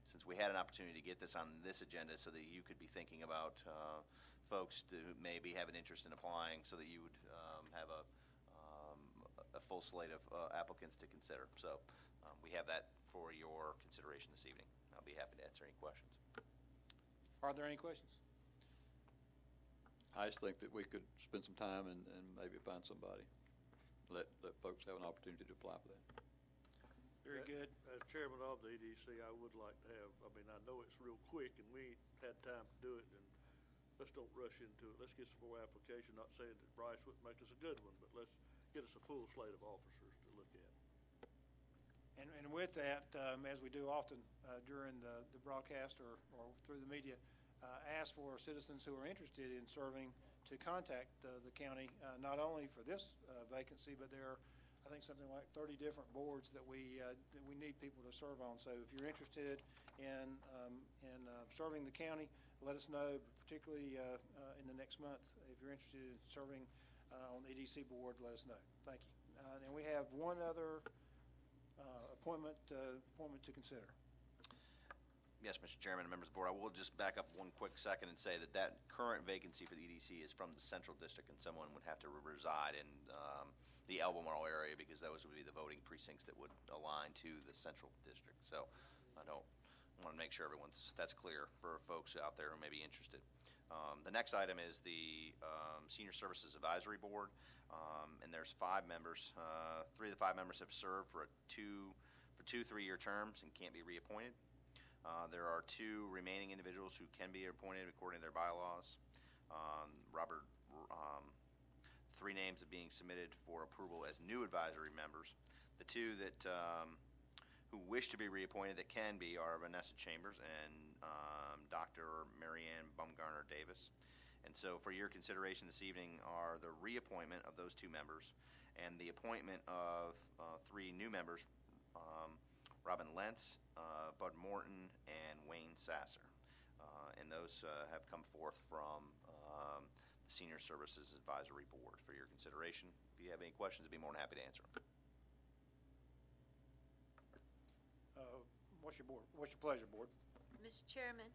Speaker 17: since we had an opportunity to get this on this agenda so that you could be thinking about uh, folks who maybe have an interest in applying, so that you would um, have a, um, a full slate of uh, applicants to consider. So um, we have that for your consideration this evening. I'll be happy to answer any questions.
Speaker 1: Are there any questions?
Speaker 4: I just think that we could spend some time and, and maybe find somebody. let, let folks have an opportunity to apply for that.
Speaker 1: Very good.
Speaker 14: As chairman of the EDC, I would like to have, I mean, I know it's real quick and we ain't had time to do it and let's don't rush into it. Let's get some more application, not saying that Bryce wouldn't make us a good one, but let's get us a full slate of officers to look at.
Speaker 1: And, and with that, um, as we do often uh, during the, the broadcast or, or through the media, uh, ask for citizens who are interested in serving to contact uh, the county, uh, not only for this uh, vacancy, but there are, I think, something like 30 different boards that we, uh, that we need people to serve on. So if you're interested in, um, in uh, serving the county, let us know, particularly in the next month. If you're interested in serving on the EDC board, let us know. Thank you. And we have one other appointment, appointment to consider.
Speaker 17: Yes, Mr. Chairman and members of the board, I will just back up one quick second and say that that current vacancy for the EDC is from the central district, and someone would have to reside in um, the Albemarle area because those would be the voting precincts that would align to the central district. So I don't, want to make sure everyone's, that's clear for folks out there who may be interested. Um, The next item is the um, Senior Services Advisory Board, um, and there's five members. Uh, Three of the five members have served for a two, for two three-year terms and can't be reappointed. Uh, There are two remaining individuals who can be appointed according to their bylaws. Um, Robert, um, three names are being submitted for approval as new advisory members. The two that, um, who wish to be reappointed that can be are Vanessa Chambers and um, Dr. Marianne Bumgarner Davis. And so for your consideration this evening are the reappointment of those two members and the appointment of uh, three new members, um, Robin Lentz, uh, Bud Morton, and Wayne Sasser. Uh, And those uh, have come forth from um, the Senior Services Advisory Board for your consideration. If you have any questions, I'd be more than happy to answer them.
Speaker 1: Uh, What's your board, what's your pleasure, board?
Speaker 13: Mr. Chairman,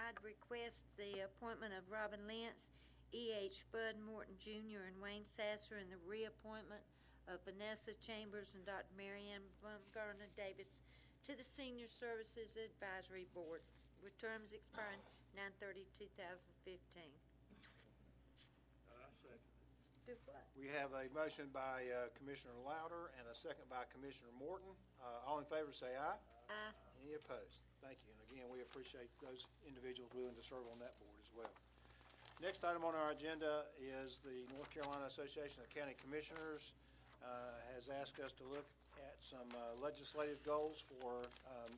Speaker 13: I'd request the appointment of Robin Lentz, E.H. Bud Morton Jr., and Wayne Sasser, and the reappointment of Vanessa Chambers and Dr. Marianne Bumgarner Davis to the Senior Services Advisory Board, with terms expiring 9/30/2015.
Speaker 14: I second
Speaker 13: Do what?
Speaker 1: We have a motion by uh, Commissioner Lowder and a second by Commissioner Morton. Uh, All in favor, say aye.
Speaker 13: Aye.
Speaker 1: Any opposed? Thank you. And again, we appreciate those individuals willing to serve on that board as well. Next item on our agenda is the North Carolina Association of County Commissioners uh, has asked us to look at some uh, legislative goals for um,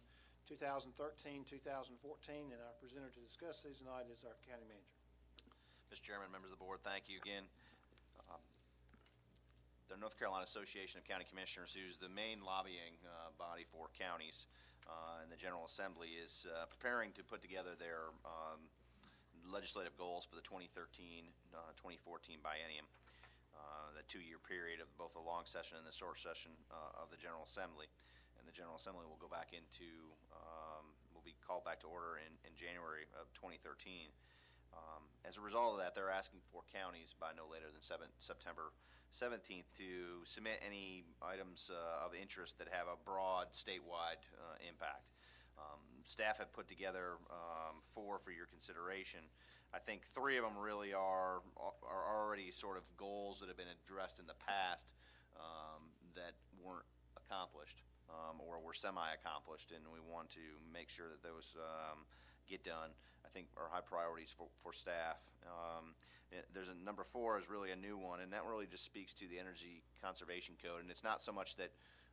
Speaker 1: 2013, 2014, and our presenter to discuss these tonight is our county manager.
Speaker 17: Mr. Chairman, members of the board, thank you again. Um, The North Carolina Association of County Commissioners, who's the main lobbying uh, body for counties uh, in the General Assembly, is uh, preparing to put together their um, legislative goals for the 2013-2014 biennium, uh, the two-year period of both the long session and the short session uh, of the General Assembly. And the General Assembly will go back into, um, will be called back to order in in January of 2013. Um, As a result of that, they're asking for counties by no later than seven- September 17th to submit any items uh, of interest that have a broad statewide uh, impact. Um, Staff have put together um, four for your consideration. I think three of them really are, are already sort of goals that have been addressed in the past um, that weren't accomplished um, or were semi-accomplished, and we want to make sure that those um, get done. I think are high priorities for, for staff. Um, eh, There's a, number four is really a new one, and that really just speaks to the Energy Conservation Code. And it's not so much that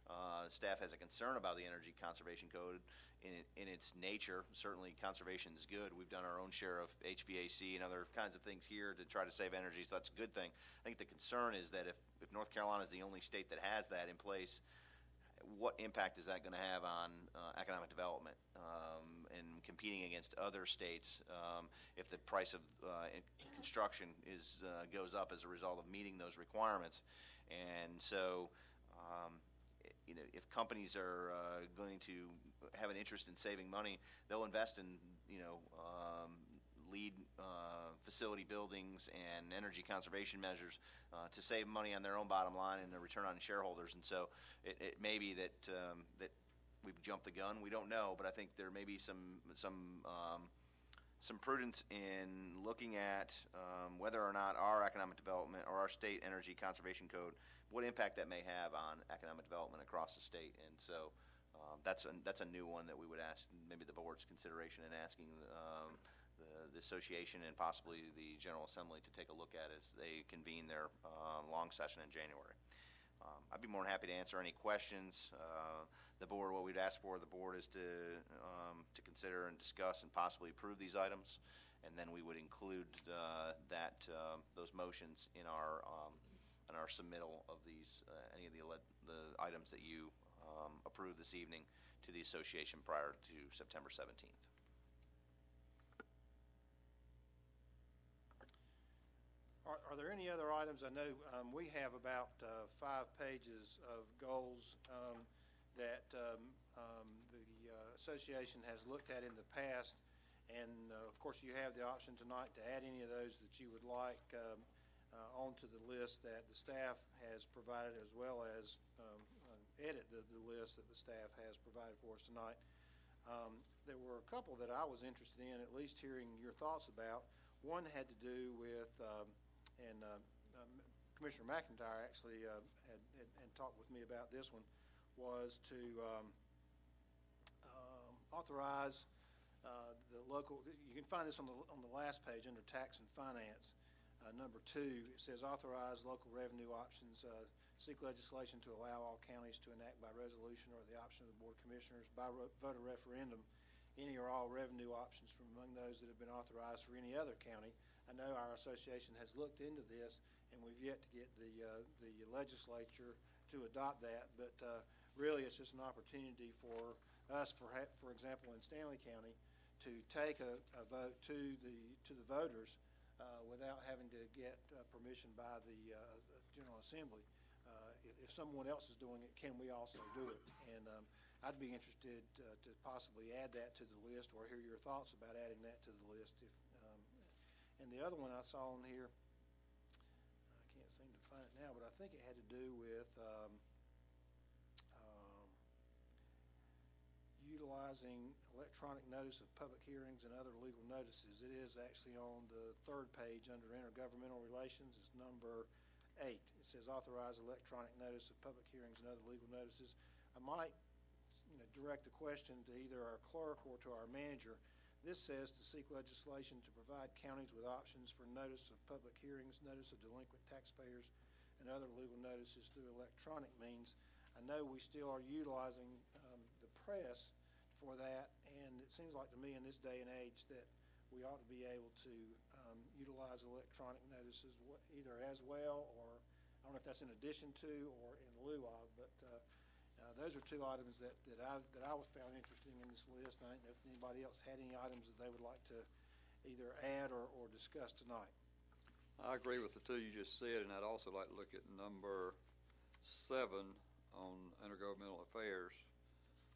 Speaker 17: uh, staff has a concern about the Energy Conservation Code in, in its nature. Certainly, conservation is good. We've done our own share of HVAC and other kinds of things here to try to save energy, so that's a good thing. I think the concern is that if, if North Carolina is the only state that has that in place, what impact is that going to have on uh, economic development um, and competing against other states um, if the price of uh, construction is uh, goes up as a result of meeting those requirements? And so, um, you know, if companies are uh, going to have an interest in saving money, they'll invest in you know um, LEED uh, facility buildings and energy conservation measures uh, to save money on their own bottom line and the return on shareholders. And so it, it may be that um, that we've jumped the gun. We don't know, but I think there may be some some um, some prudence in looking at um, whether or not our economic development or our state energy conservation code, what impact that may have on economic development across the state. And so um, that's, a, that's a new one that we would ask, maybe the board's consideration in asking um, the, the association and possibly the General Assembly to take a look at as they convene their uh, long session in January. Um, I'd be more than happy to answer any questions. Uh, the board, what we'd ask for the board is to um, to consider and discuss and possibly approve these items, and then we would include uh, that uh, those motions in our um, in our submittal of these uh, any of the the items that you um, approve this evening to the association prior to September 17th.
Speaker 1: Are, are there any other items? I know um, we have about uh, five pages of goals um, that um, um, the uh, association has looked at in the past. And uh, of course, you have the option tonight to add any of those that you would like um, uh, onto the list that the staff has provided, as well as uh, edit the, the list that the staff has provided for us tonight. Um, there were a couple that I was interested in, at least hearing your thoughts about. One had to do with um, and uh, um, Commissioner McIntyre actually uh, had, had, had, talked with me about this one, was to um, um, authorize uh, the local, you can find this on the, on the last page under tax and finance. Uh, number two, it says authorize local revenue options, uh, seek legislation to allow all counties to enact by resolution or the option of the Board of Commissioners by voter referendum any or all revenue options from among those that have been authorized for any other county I know our association has looked into this, and we've yet to get the, uh, the legislature to adopt that, but uh, really it's just an opportunity for us, for, for example, in Stanly County, to take a, a vote to the, to the voters uh, without having to get uh, permission by the, uh, General Assembly. Uh, if, if someone else is doing it, can we also do it? And um, I'd be interested to possibly add that to the list or hear your thoughts about adding that to the list if, and the other one I saw on here, I can't seem to find it now, but I think it had to do with um, um, utilizing electronic notice of public hearings and other legal notices. It is actually on the third page under intergovernmental relations. It's number eight. It says authorize electronic notice of public hearings and other legal notices. I might you know, direct the question to either our clerk or to our manager. This says to seek legislation to provide counties with options for notice of public hearings, notice of delinquent taxpayers, and other legal notices through electronic means. I know we still are utilizing um, the press for that, and it seems like to me in this day and age that we ought to be able to um, utilize electronic notices either as well or I don't know if that's in addition to or in lieu of, but uh, those are two items that, that I, that I found interesting in this list. I don't know if anybody else had any items that they would like to either add or, or discuss tonight.
Speaker 4: I agree with the two you just said, and I'd also like to look at number seven on intergovernmental affairs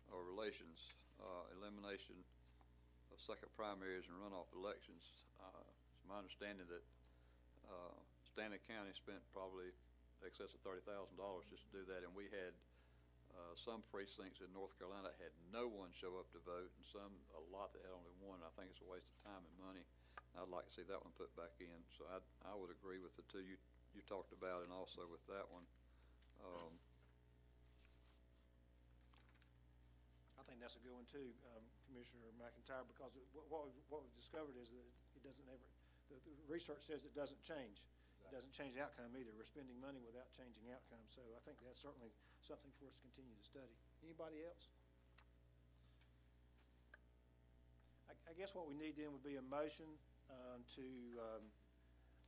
Speaker 4: or relations, uh, elimination of second primaries and runoff elections. Uh, it's my understanding that uh, Stanly County spent probably excess of thirty thousand dollars just to do that, and we had uh, some precincts in North Carolina had no one show up to vote, and some, a lot that had only one. I think it's a waste of time and money. I'd like to see that one put back in. So I, I would agree with the two you, you talked about, and also with that one. Um,
Speaker 1: I think that's a good one too, um, Commissioner McIntyre, because what, we've, what we've discovered is that it doesn't ever, the, the research says it doesn't change. It doesn't change the outcome either. We're spending money without changing outcomes. So I think that's certainly something for us to continue to study. Anybody else? I, I guess what we need then would be a motion um, to um,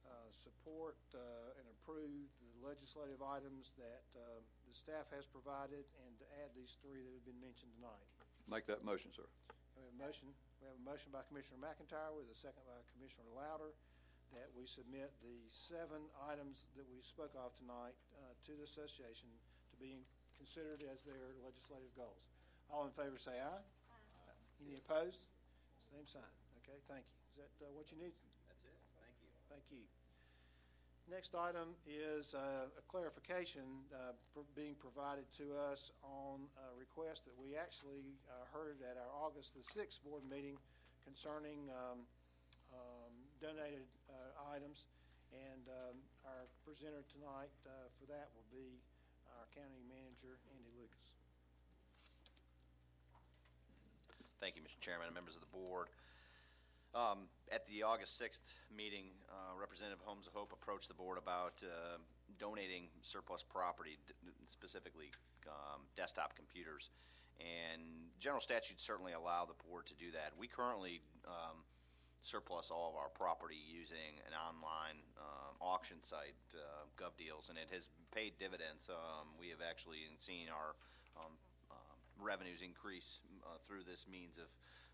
Speaker 1: uh, support uh, and approve the legislative items that um, the staff has provided and to add these three that have been mentioned tonight.
Speaker 4: Make that motion, sir.
Speaker 1: We have a motion. We have a motion by Commissioner McIntyre with a second by Commissioner Lowder that we submit the seven items that we spoke of tonight uh, to the association to be considered as their legislative goals. All in favor say aye. Aye. Any opposed? Same sign. Okay, thank you. Is that uh, what you need?
Speaker 17: That's it. Thank you.
Speaker 1: Thank you. Next item is uh, a clarification uh, pr being provided to us on a request that we actually uh, heard at our August the 6th board meeting concerning um, donated uh, items. And um, our presenter tonight uh, for that will be our county manager, Andy Lucas.
Speaker 17: Thank you, Mr. Chairman and members of the board. Um, At the August 6th meeting, uh, Representative Homes of Hope approached the board about uh, donating surplus property, specifically um, desktop computers. And general statutes certainly allow the board to do that. We currently um, surplus all of our property using an online um, auction site, uh, GovDeals, and it has paid dividends. Um, We have actually seen our um, um, revenues increase uh, through this means of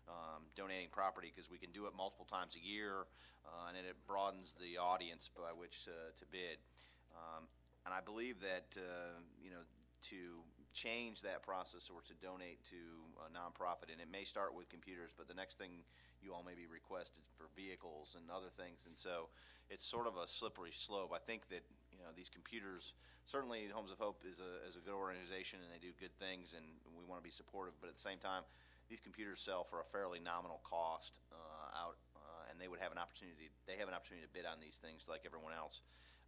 Speaker 17: um, donating property because we can do it multiple times a year, uh, and it broadens the audience by which uh, to bid. Um, and I believe that uh, you know to change that process or to donate to a nonprofit, and it may start with computers, but the next thing you all may be requested for vehicles and other things, and so it's sort of a slippery slope. I think that you know these computers certainly Homes of Hope is a is a good organization and they do good things, and we want to be supportive, but at the same time these computers sell for a fairly nominal cost uh, out, uh, and they would have an opportunity. They have an opportunity to bid on these things like everyone else.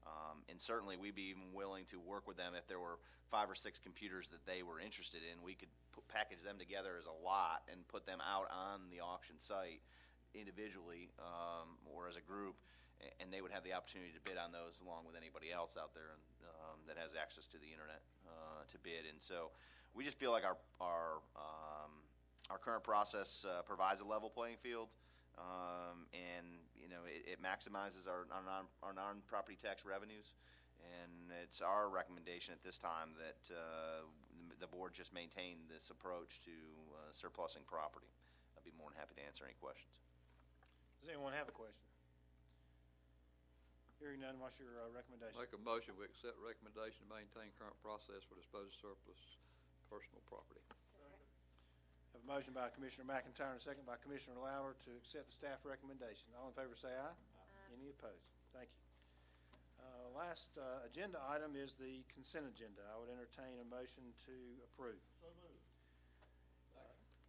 Speaker 17: Um, and certainly, we'd be even willing to work with them if there were five or six computers that they were interested in. We could put, package them together as a lot and put them out on the auction site individually um, or as a group, and they would have the opportunity to bid on those along with anybody else out there um, that has access to the internet uh, to bid. And so, we just feel like our our um, our current process uh, provides a level playing field, um, and you know it, it maximizes our our, non, our non-property tax revenues. And it's our recommendation at this time that uh, the board just maintain this approach to uh, surplusing property. I'd be more than happy to answer any questions.
Speaker 1: Does anyone have a question? Hearing none, what's your uh, recommendation?
Speaker 4: Make a motion, we accept recommendation to maintain current process for disposal surplus personal property.
Speaker 1: Have a motion by Commissioner McIntyre and a second by Commissioner Lowder to accept the staff recommendation. All in favor say aye. Any opposed? Thank you. Uh, Last uh, agenda item is the consent agenda. I would entertain a motion to approve. So moved.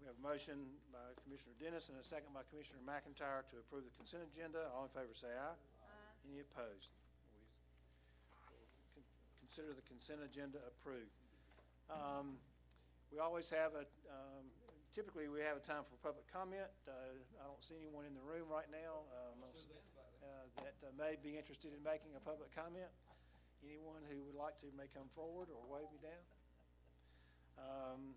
Speaker 1: We have a motion by Commissioner Dennis and a second by Commissioner McIntyre to approve the consent agenda. All in favor say aye. Any opposed? We con- Consider the consent agenda approved. Um, We always have a, um, typically, we have a time for public comment. Uh, I don't see anyone in the room right now um, uh, that uh, may be interested in making a public comment. Anyone who would like to may come forward or wave me down. Um,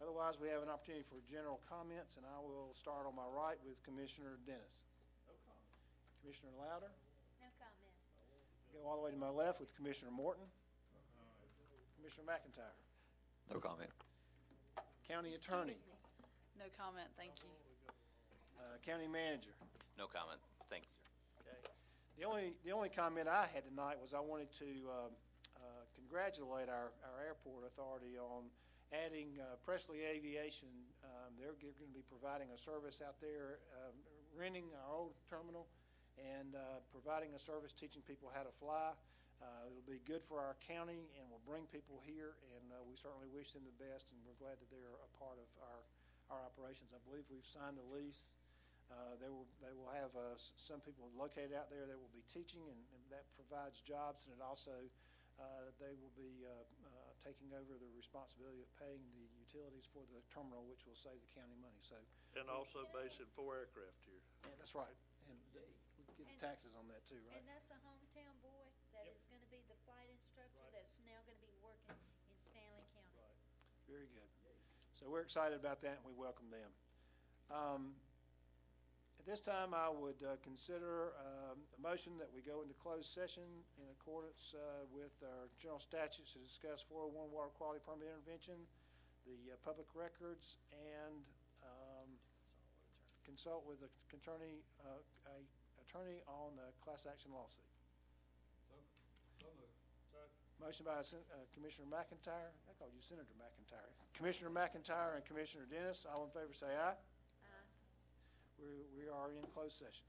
Speaker 1: Otherwise, we have an opportunity for general comments, and I will start on my right with Commissioner Dennis. No comment. Commissioner Lowder.
Speaker 13: No comment.
Speaker 1: Go all the way to my left with Commissioner Morton. Commissioner McIntyre.
Speaker 4: No comment.
Speaker 1: County Attorney.
Speaker 23: No comment, thank you.
Speaker 1: Uh, County Manager.
Speaker 17: No comment. Thank you, sir.
Speaker 1: Okay. The only, the only comment I had tonight was I wanted to um, uh, congratulate our, our airport authority on adding uh, Presley Aviation. Um, They're going to be providing a service out there, um, renting our old terminal and uh, providing a service teaching people how to fly. Uh, It'll be good for our county and will bring people here, and uh, we certainly wish them the best, and we're glad that they're a part of our, our operations. I believe we've signed the lease. Uh, They will, they will have uh, some people located out there that will be teaching, and and that provides jobs, and it also, uh, they will be uh, uh, taking over the responsibility of paying the utilities for the terminal, which will save the county money, so,
Speaker 14: And also basing four aircraft here.
Speaker 1: yeah, that's right. And th- we get
Speaker 13: And-
Speaker 1: taxes on that too, right?
Speaker 13: And that's a hometown boy that is gonna be the flight instructor that's now gonna be working in Stanly County.
Speaker 1: Very good. So we're excited about that, and we welcome them. Um, At this time, I would uh, consider um, a motion that we go into closed session in accordance uh, with our general statutes to discuss 401 water quality permit intervention, the uh, public records, and um, consult with the attorney, uh, attorney on the class action lawsuit. Motion by uh, Commissioner McIntyre, I called you Senator McIntyre. Commissioner McIntyre and Commissioner Dennis, all in favor say aye.
Speaker 13: Uh,
Speaker 1: We we are in closed session.